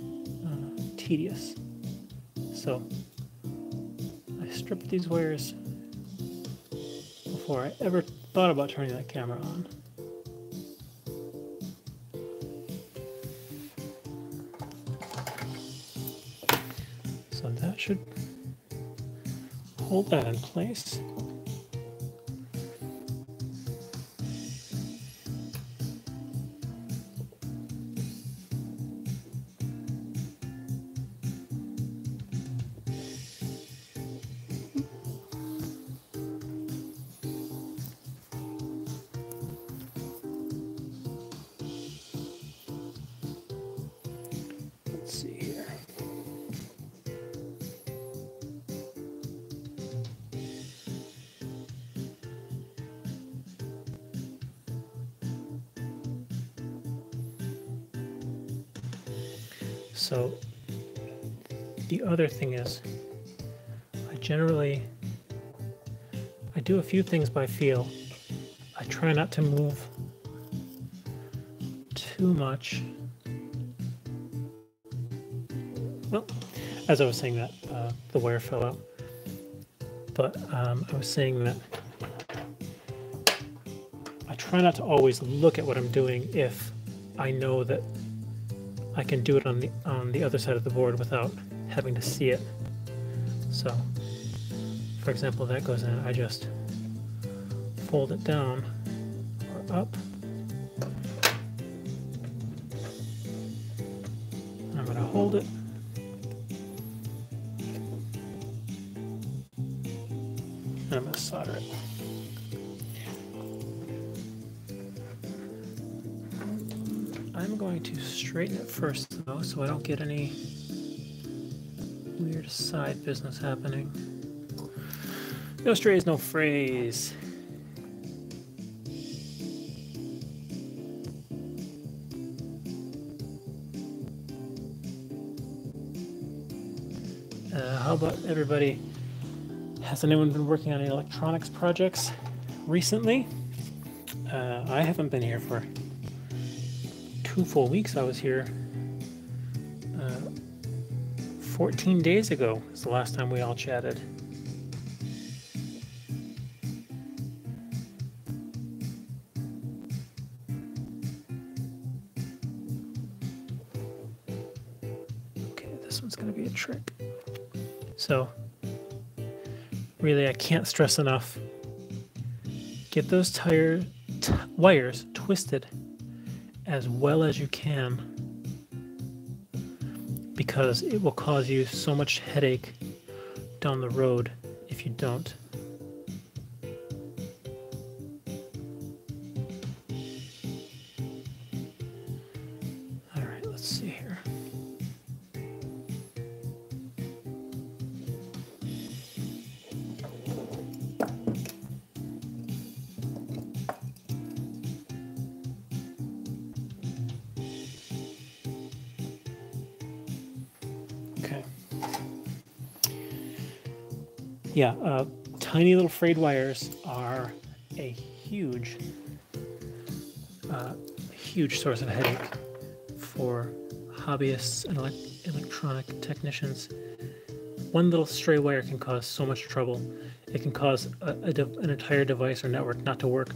uh, tedious. So I stripped these wires before I ever thought about turning that camera on. So that should hold that in place. Other thing is I generally I do a few things by feel. I try not to move too much. Well, as I was saying that, uh, the wire fell out. But um, I was saying that I try not to always look at what I'm doing if I know that I can do it on the on the other side of the board without having to see it. So, for example, that goes in, I just fold it down or up. I'm going to hold it. And I'm going to solder it. I'm going to straighten it first though so I don't get any side business happening. No strays, no frays. Uh, how about everybody? Has anyone been working on any electronics projects recently? Uh, I haven't been here for two full weeks. I was here 14 days ago. Is the last time we all chatted. Okay, this one's going to be a trick. So, really, I can't stress enough. Get those tire t- wires twisted as well as you can because it will cause you so much headache down the road if you don't. Yeah, uh, tiny little frayed wires are a huge, uh, huge source of headache for hobbyists and elec- electronic technicians. One little stray wire can cause so much trouble. It can cause a, a an entire device or network not to work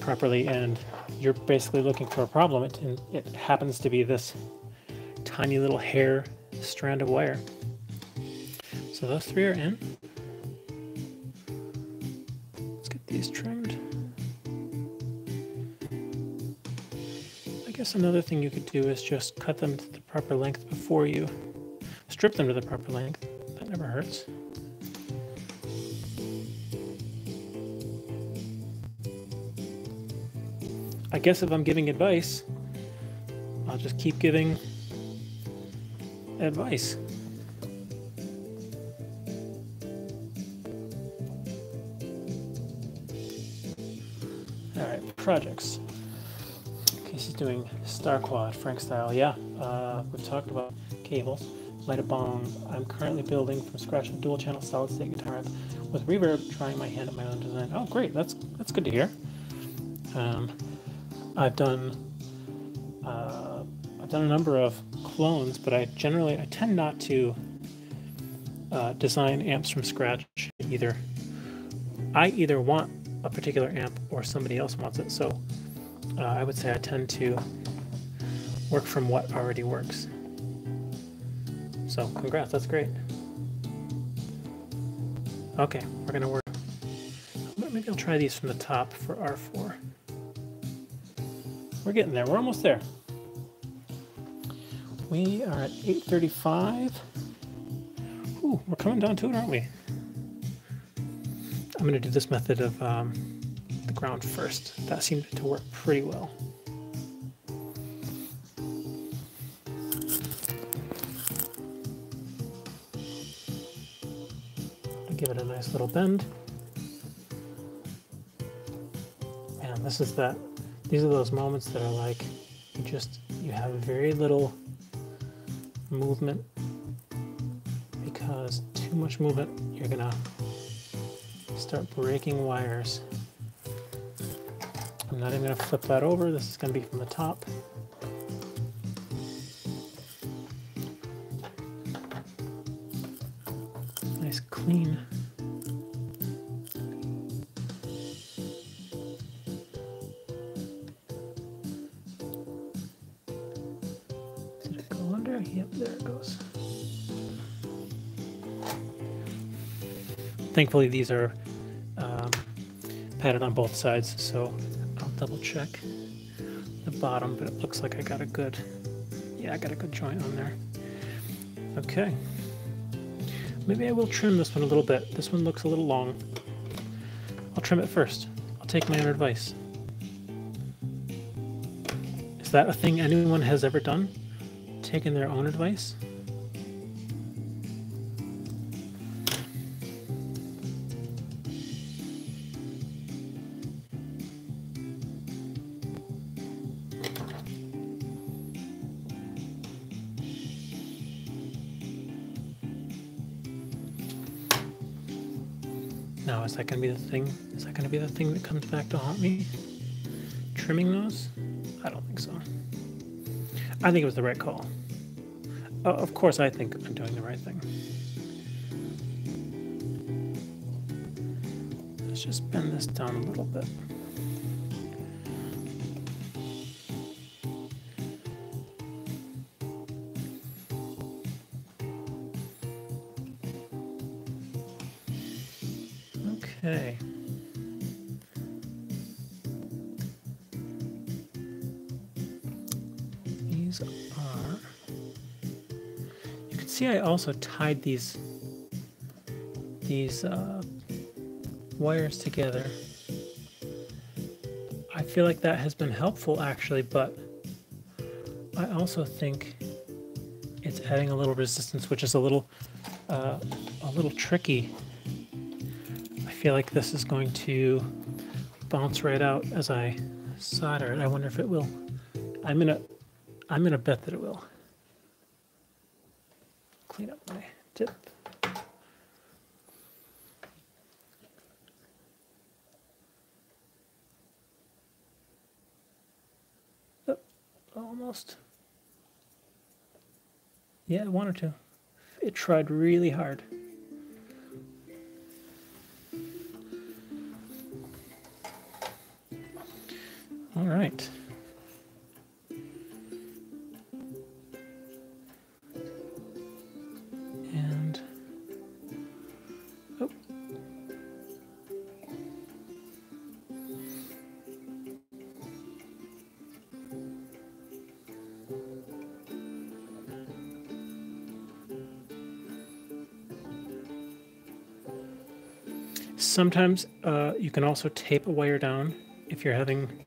properly, and you're basically looking for a problem. It, and it happens to be this tiny little hair strand of wire. So those three are in. Guess another thing you could do is just cut them to the proper length before you strip them to the proper length. That never hurts. I guess if I'm giving advice, I'll just keep giving advice. All right, projects. Doing Star Quad, Frank style. Yeah, uh, we've talked about cables. Light a bong. I'm currently building from scratch a dual channel solid state guitar amp with reverb, trying my hand at my own design. Oh, great! That's that's good to hear. Um, I've done uh, I've done a number of clones, but I generally I tend not to uh, design amps from scratch. Either I either want a particular amp or somebody else wants it. So uh, I would say I tend to work from what already works. So congrats, that's great. Okay, we're gonna work. Maybe I'll try these from the top for R4. We're getting there. We're almost there. We are at 8:35. Ooh, we're coming down to it, aren't we? I'm to do this method of um, the ground first. That seemed to work pretty well. Give it a nice little bend. And this is that. These are those moments that are like you just you have very little movement because too much movement you're gonna start breaking wires. I'm not even going to flip that over. This is going to be from the top. Nice clean. Did it go under? Yep, there it goes. Thankfully, these are um, padded on both sides so double check the bottom, but it looks like I got a good, yeah, I got a good joint on there. Okay. Maybe I will trim this one a little bit. This one looks a little long. I'll trim it first. I'll take my own advice. Is that a thing anyone has ever done? Taken their own advice? That going to be the thing? Is that going to be the thing that comes back to haunt me? Trimming those? I don't think so. I think it was the right call. Uh, of course, I think I'm doing the right thing. Let's just bend this down a little bit. Also tied these these uh, wires together. I feel like that has been helpful actually, but I also think it's adding a little resistance, which is a little uh, a little tricky I feel like this is going to bounce right out as I solder it. I wonder if it will. I'm gonna, I'm gonna bet that it will. Clean up my tip. Oh, almost. Yeah, one or two. It tried really hard. All right. Sometimes uh, you can also tape a wire down if you're having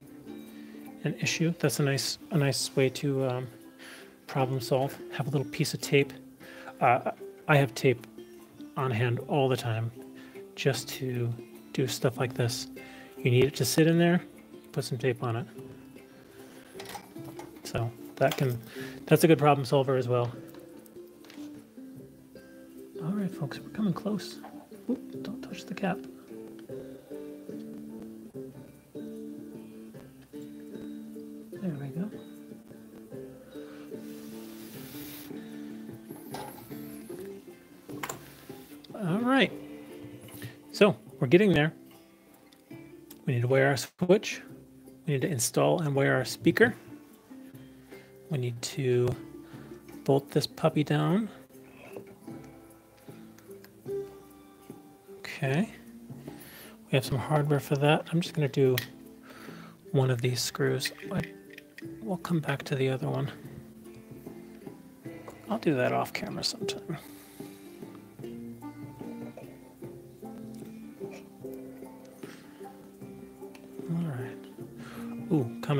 an issue. That's a nice a nice way to um, problem solve. Have a little piece of tape. Uh, I have tape on hand all the time, just to do stuff like this. You need it to sit in there. Put some tape on it. So that can that's a good problem solver as well. All right, folks, we're coming close. Oop, don't touch the cap. Getting there. We need to wire our switch. We need to install and wire our speaker. We need to bolt this puppy down. Okay. We have some hardware for that. I'm just going to do one of these screws. We'll come back to the other one. I'll do that off camera sometime.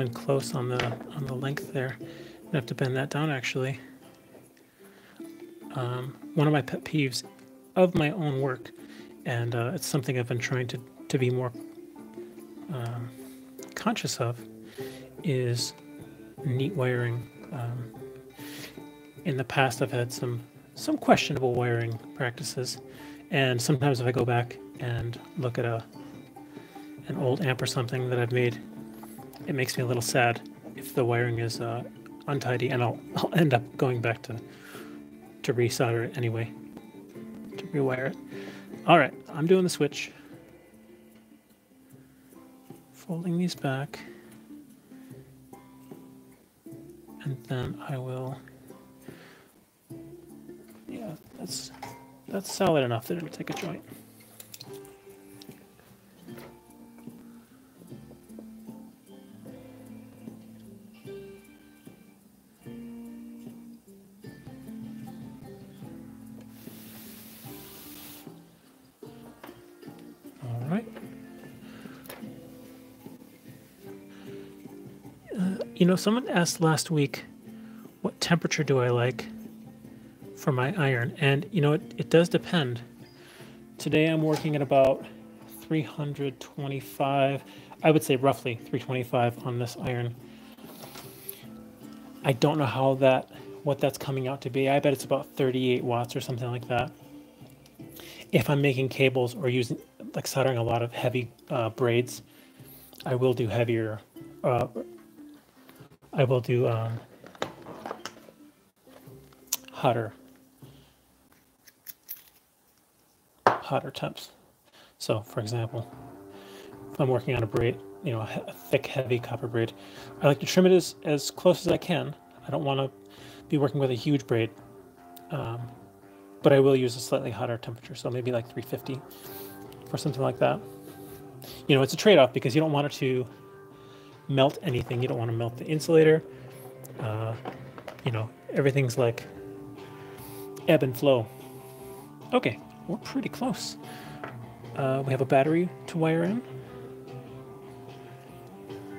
Coming close on the on the length there. I have to bend that down actually. Um, one of my pet peeves of my own work, and uh, it's something I've been trying to to be more um, conscious of, is neat wiring. Um, in the past, I've had some some questionable wiring practices, and sometimes if I go back and look at a an old amp or something that I've made, it makes me a little sad if the wiring is uh, untidy, and I'll I'll end up going back to to resolder it anyway, to rewire it. All right, I'm doing the switch. Folding these back. And then I will, yeah, that's, that's solid enough that it'll take a joint. You know, someone asked last week, what temperature do I like for my iron? And, you know, it, it does depend. Today I'm working at about 325, I would say roughly 325 on this iron. I don't know how that, what that's coming out to be. I bet it's about 38 watts or something like that. If I'm making cables or using, like soldering a lot of heavy uh, braids, I will do heavier uh, I will do um, hotter, hotter temps. So, for example, if I'm working on a braid, you know, a thick, heavy copper braid, I like to trim it as, as close as I can. I don't want to be working with a huge braid, um, but I will use a slightly hotter temperature, so maybe like 350 or something like that. You know, it's a trade-off because you don't want it to melt anything. You don't want to melt the insulator. Uh, you know, everything's like ebb and flow. Okay, we're pretty close. Uh, we have a battery to wire in.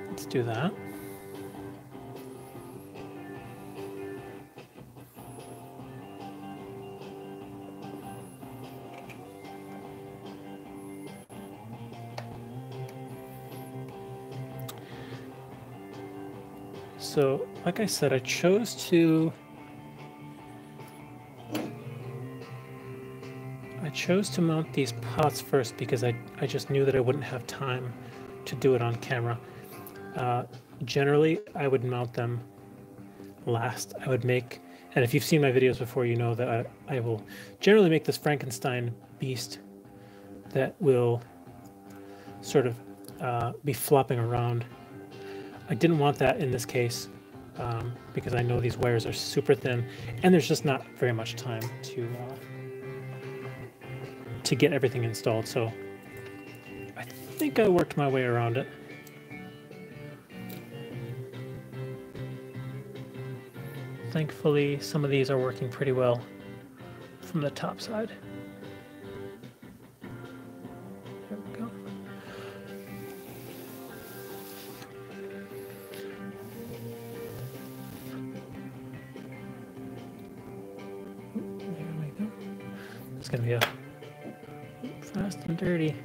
Let's do that. So, like I said, I chose to I chose to mount these pots first because I, I just knew that I wouldn't have time to do it on camera. Uh, generally, I would mount them last. I would make, and if you've seen my videos before, you know that I, I will generally make this Frankenstein beast that will sort of uh, be flopping around I didn't want that in this case um, because I know these wires are super thin and there's just not very much time to uh, to get everything installed. So I think I worked my way around it. Thankfully, some of these are working pretty well from the top side. Dirty.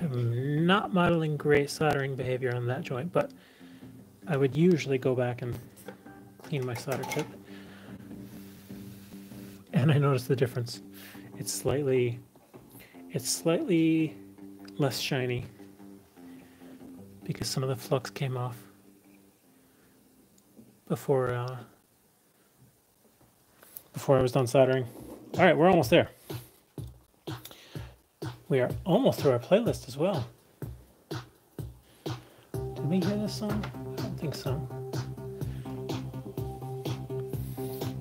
I'm not modeling great soldering behavior on that joint, but I would usually go back and clean my solder tip. And I notice the difference. It's slightly, it's slightly less shiny because some of the flux came off before uh, before I was done soldering. All right, we're almost there. We are almost through our playlist as well. Did we hear this song? I don't think so.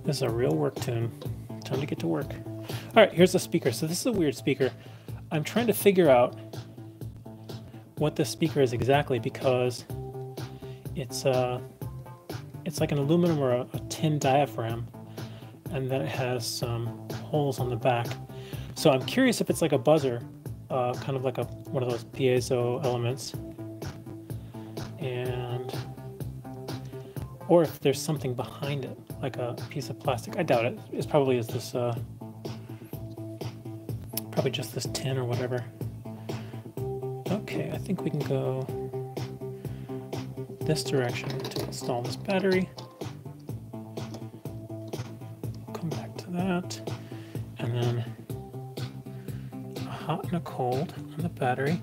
This is a real work tune. Time to get to work. All right, here's the speaker. So this is a weird speaker. I'm trying to figure out what the speaker is exactly because it's uh, it's like an aluminum or a, a tin diaphragm and then it has some holes on the back. So I'm curious if it's like a buzzer, uh, kind of like a one of those piezo elements, and or if there's something behind it, like a piece of plastic. I doubt it. It's probably is this uh, probably just this tin or whatever. Okay, I think we can go this direction to install this battery. Come back to that. And then a hot and a cold on the battery.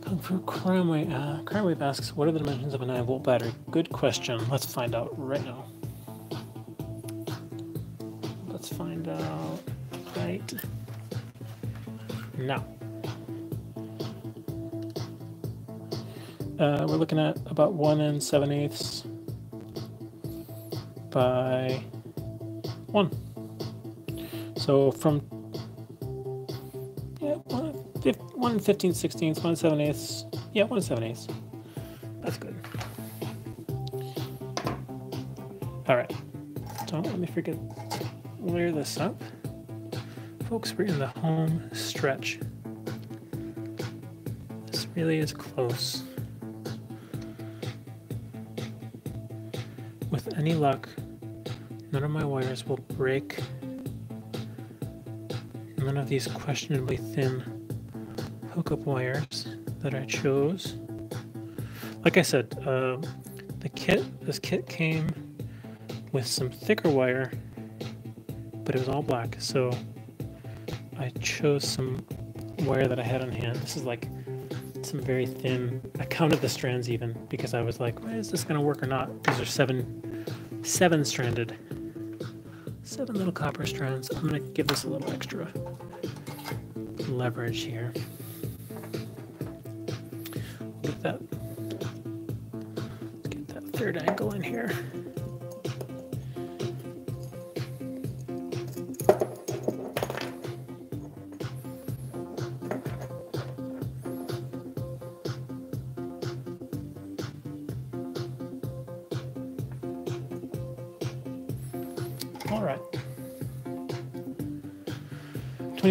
Kung Fu Crimewave, uh, asks, what are the dimensions of a 9 volt battery? Good question. Let's find out right now. Let's find out right now. Uh, we're looking at about 1 and 7 eighths by 1. So from yeah, 1, 1 and 15 sixteenths, 1 and 7 eighths. Yeah, 1 and 7 eighths. That's good. All right. Don't let me forget layer this up. Folks, we're in the home stretch. This really is close. Any luck, none of my wires will break. None of these questionably thin hookup wires that I chose. Like I said, uh, the kit, this kit came with some thicker wire, but it was all black, so I chose some wire that I had on hand. This is like some very thin. I counted the strands even because I was like, is this gonna work or not? These are seven, seven stranded, seven little copper strands. I'm gonna give this a little extra leverage here. Get that, get that third angle in here.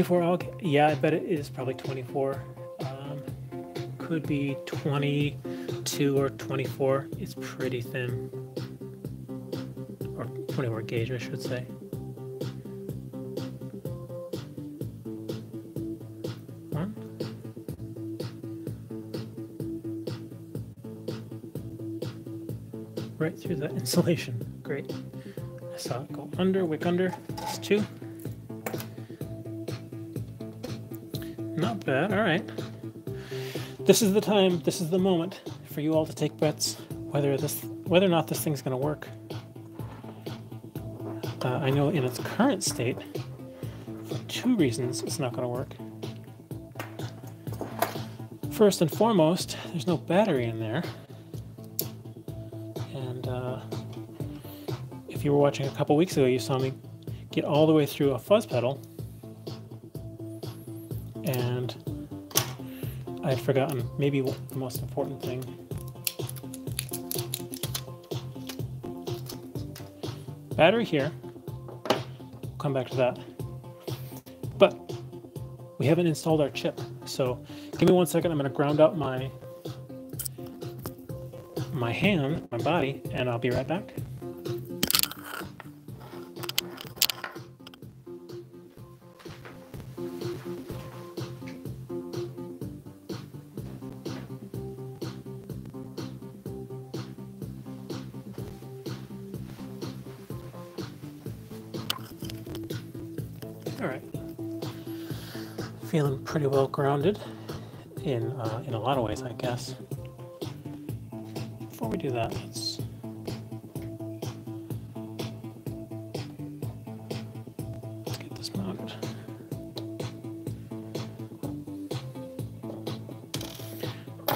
24 AWG? Yeah, I bet it is probably 24. Um, could be 22 or 24. It's pretty thin. Or 24 gauge, I should say. One. Right through the insulation. Great. I saw it go under, wick under. That's two. Bad. All right. This is the time. This is the moment for you all to take bets whether this, whether or not this thing's going to work. Uh, I know in its current state, for two reasons, it's not going to work. First and foremost, there's no battery in there, and uh, if you were watching a couple weeks ago, you saw me get all the way through a fuzz pedal forgotten maybe the most important thing. Battery here. We'll come back to that. But we haven't installed our chip. So give me one second. I'm going to ground out my my hand, my body, and I'll be right back. Pretty well grounded in uh, in a lot of ways, I guess. Before we do that, let's.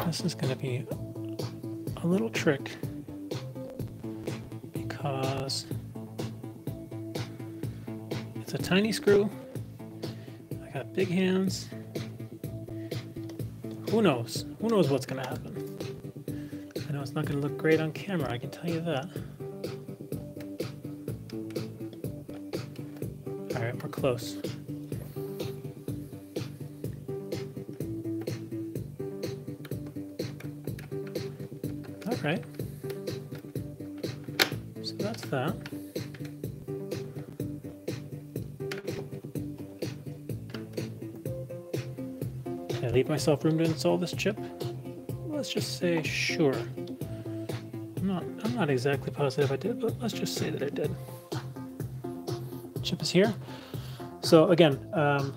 This is going to be a little trick because it's a tiny screw. I got big hands. Who knows? Who knows what's going to happen? I know it's not going to look great on camera, I can tell you that. Alright, we're close. Alright. So that's that. Leave myself room to install this chip? Let's just say sure. I'm not, I'm not exactly positive I did, but let's just say that I did. Chip is here. So again, um,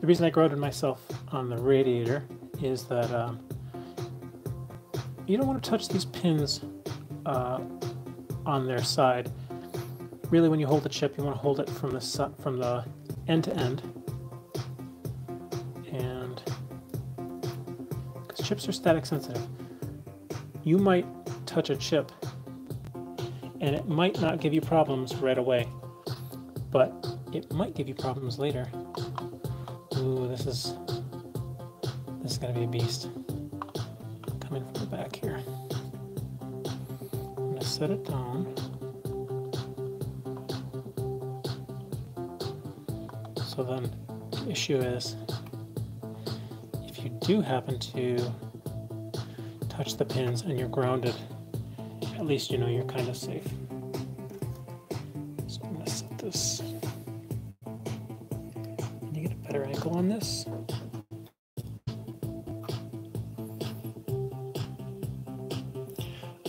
the reason I grounded myself on the radiator is that um, you don't want to touch these pins uh, on their side. Really, when you hold the chip, you want to hold it from the from the end to end, chips are static sensitive, you might touch a chip, and it might not give you problems right away, but it might give you problems later. Ooh, this is this is gonna be a beast. Coming from the back here. I'm gonna set it down. So then The issue is do happen to touch the pins and you're grounded, at least you know you're kind of safe. So I'm to set this. Can you get a better angle on this?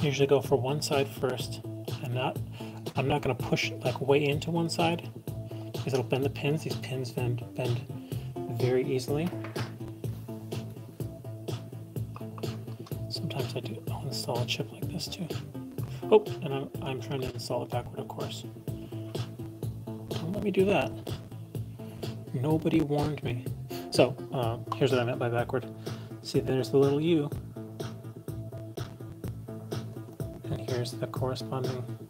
usually go for one side first and not I'm not going to push like way into one side because it'll bend the pins. These pins bend, bend very easily. Chip like this too. Oh, and I'm, I'm trying to install it backward, of course. Don't let me do that. Nobody warned me. So, uh, here's what I meant by backward. See, there's the little U. And here's the corresponding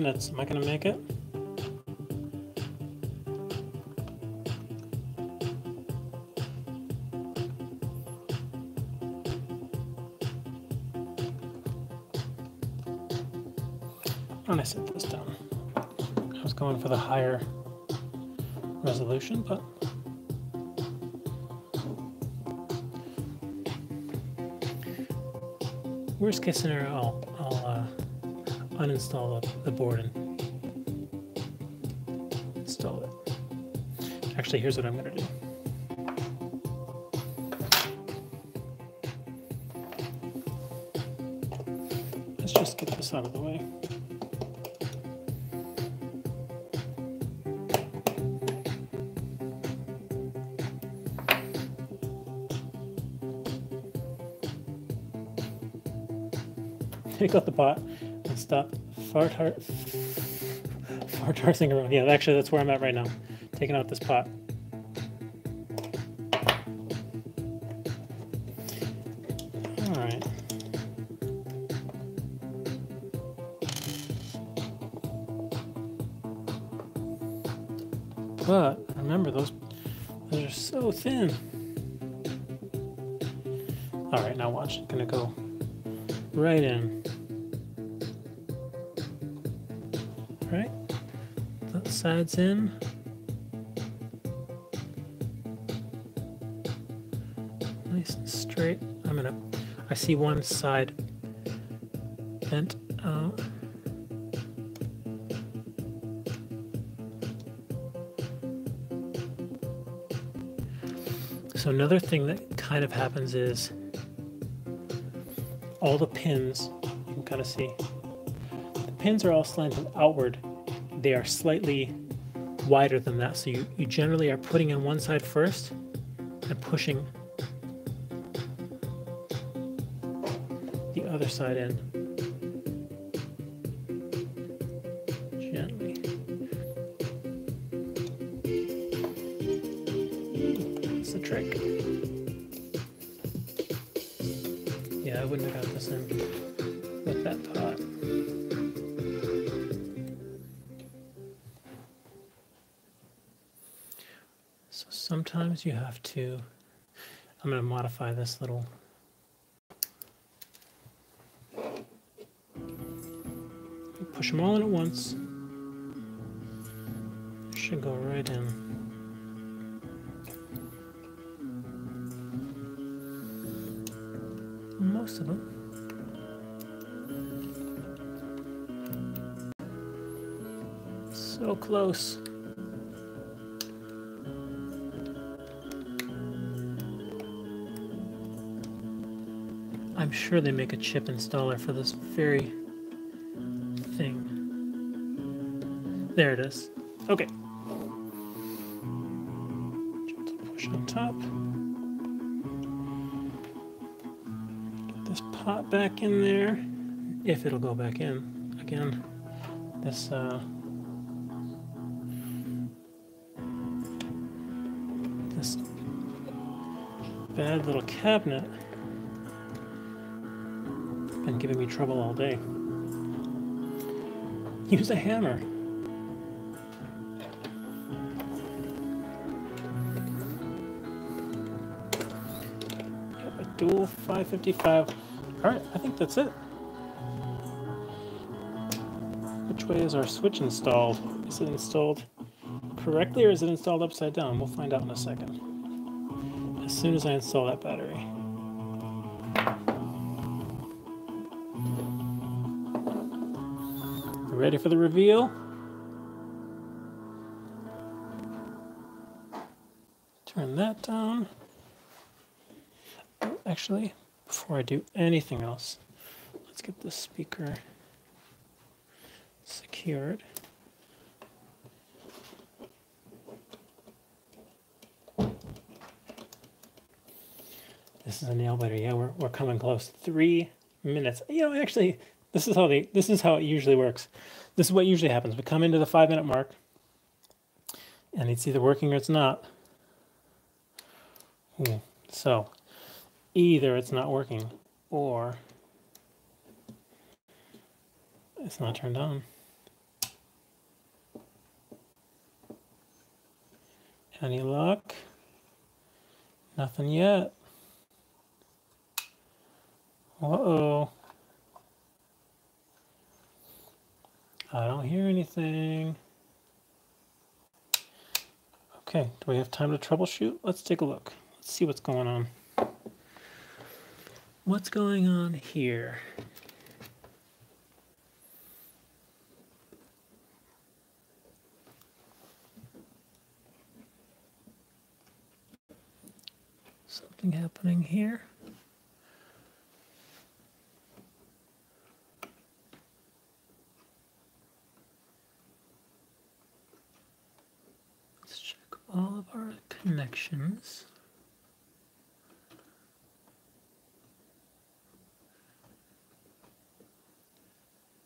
minutes. Am I going to make it? when I set this down. I was going for the higher resolution, but worst case scenario, I'll, uninstall the, the board and install it. Actually, here's what I'm going to do. Let's just get this out of the way. take out the pot and stop fart heart fart tarsing around. Yeah, actually that's where I'm at right now. Taking out this pot. Alright. But remember those those are so thin. Alright, now watch. I'm gonna go right in. In. Nice and straight. I'm gonna, I see one side bent out. So another thing that kind of happens is all the pins, you can kind of see, the pins are all slanted outward they are slightly wider than that. So you, you generally are putting on one side first and pushing the other side in sometimes you have to, I'm going to modify this little push them all in at once. Should go right in. Most of them. So close. Sure they make a chip installer for this very thing. There it is. Okay. push on top. Get this pot back in there, if it'll go back in. Again, this uh, this bad little cabinet been giving me trouble all day. Use a hammer. A dual 555. All right, I think that's it. Which way is our switch installed? Is it installed correctly or is it installed upside down? We'll find out in a second. As soon as I install that battery. Ready for the reveal? Turn that down. Oh, actually, before I do anything else, let's get the speaker secured. This is a nail biter. Yeah, we're, we're coming close. Three minutes. You know, actually, this is how they. This is how it usually works. This is what usually happens. We come into the five minute mark, and it's either working or it's not. Ooh. So, either it's not working, or it's not turned on. Any luck? Nothing yet. Uh-oh. I don't hear anything. Okay, do we have time to troubleshoot? Let's take a look. Let's see what's going on. What's going on here? Something happening here. Let's check all of our connections.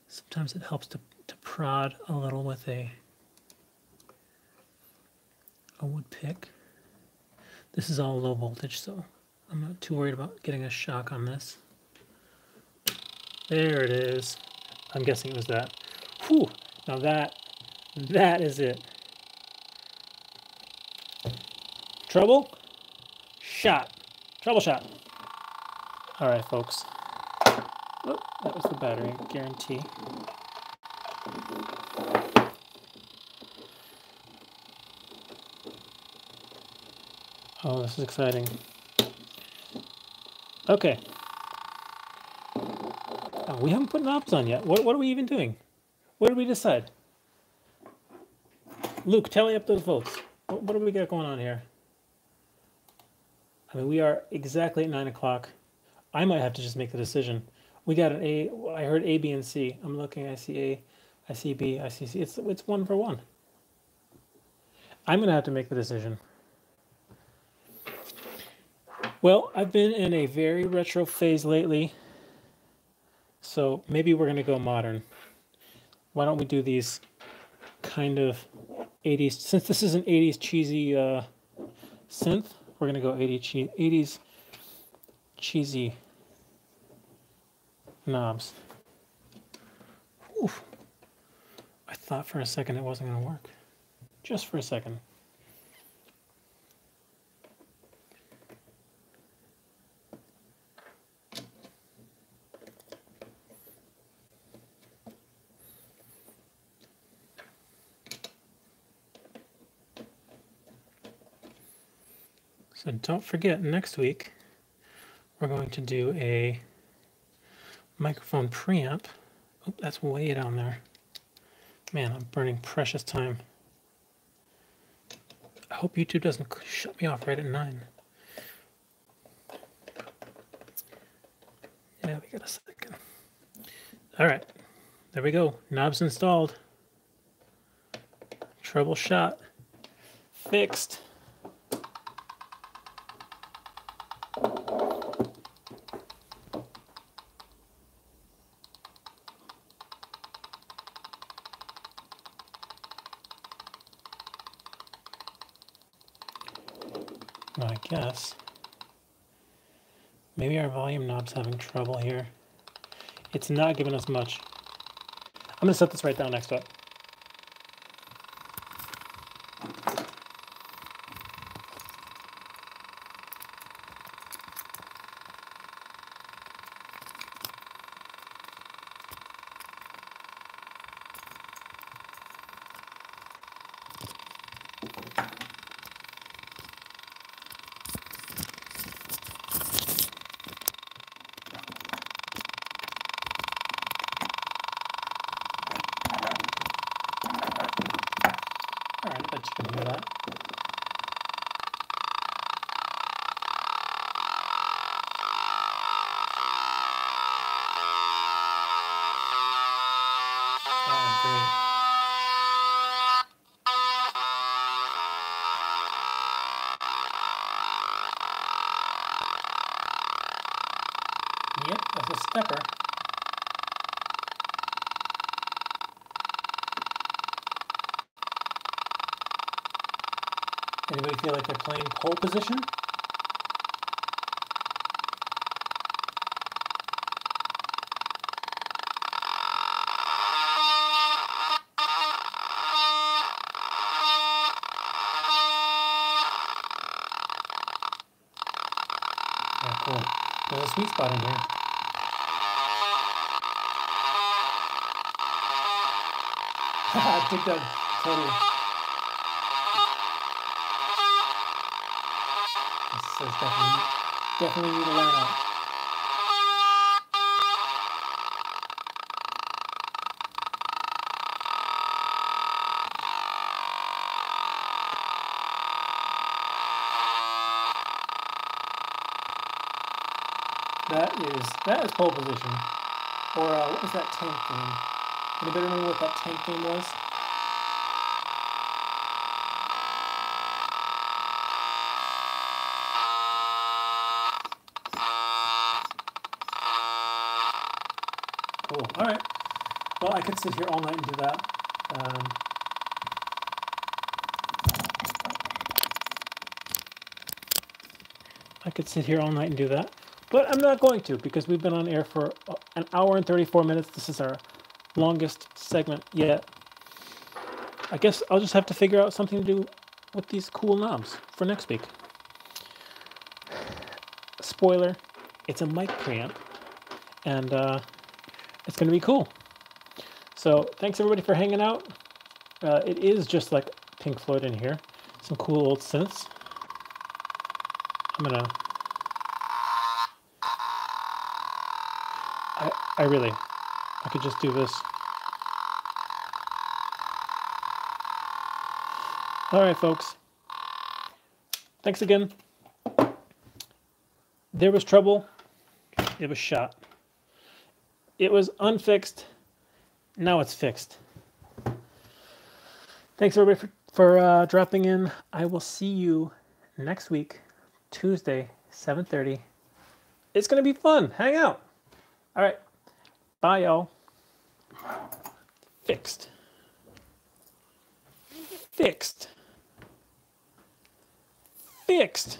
Sometimes it helps to, to prod a little with a, a wood pick. This is all low voltage, so I'm not too worried about getting a shock on this. There it is. I'm guessing it was that. Whew! Now that, that is it. Trouble? Shot. Trouble shot. All right, folks. Oh, that was the battery, guarantee. Oh, this is exciting. Okay. Oh, we haven't put knobs on yet. What, what are we even doing? What did we decide? Luke, tally up those votes. What, what do we got going on here? I mean, we are exactly at 9 o'clock. I might have to just make the decision. We got an A. I heard A, B, and C. I'm looking. I see A. I see B. I see C. It's, it's one for one. I'm to have to make the decision. Well, I've been in a very retro phase lately, so maybe we're to go modern. Why don't we do these kind of 80s, since this is an 80s cheesy uh, synth, we're going to go 80 che 80s cheesy knobs. Oof. I thought for a second it wasn't going to work. Just for a second. So don't forget, next week we're going to do a microphone preamp. Oh, that's way down there. Man, I'm burning precious time. I hope YouTube doesn't shut me off right at 9. Yeah, we got a second. All right, there we go. Knobs installed. Trouble shot. Fixed. I guess. Maybe our volume knob's having trouble here. It's not giving us much. I'm to set this right down next to it. All right, I bet you can hear that. Oh, great. Yep, that's a stepper. Anybody feel like they're playing pole position? Yeah, cool. There's a sweet spot in here. I think that totally. This says definitely, definitely need a line out. That is that is pole position. Or uh, what was that tank game? Anybody remember what that tank game was? Cool. All right. Well, I could sit here all night and do that. Um, I could sit here all night and do that, but I'm not going to because we've been on air for uh, an hour and 34 minutes. This is our longest segment yet. I guess I'll just have to figure out something to do with these cool knobs for next week. Spoiler, it's a mic preamp, and uh, it's going to be cool. So thanks everybody for hanging out. Uh, it is just like Pink Floyd in here. Some cool old synths. I'm gonna. I I really, I could just do this. All right, folks. Thanks again. There was trouble. It was shot. It was unfixed. Now it's fixed. Thanks everybody for, for uh, dropping in. I will see you next week, Tuesday, 7:30. It's gonna be fun. Hang out. All right. Bye, y'all. Fixed. Fixed. Fixed.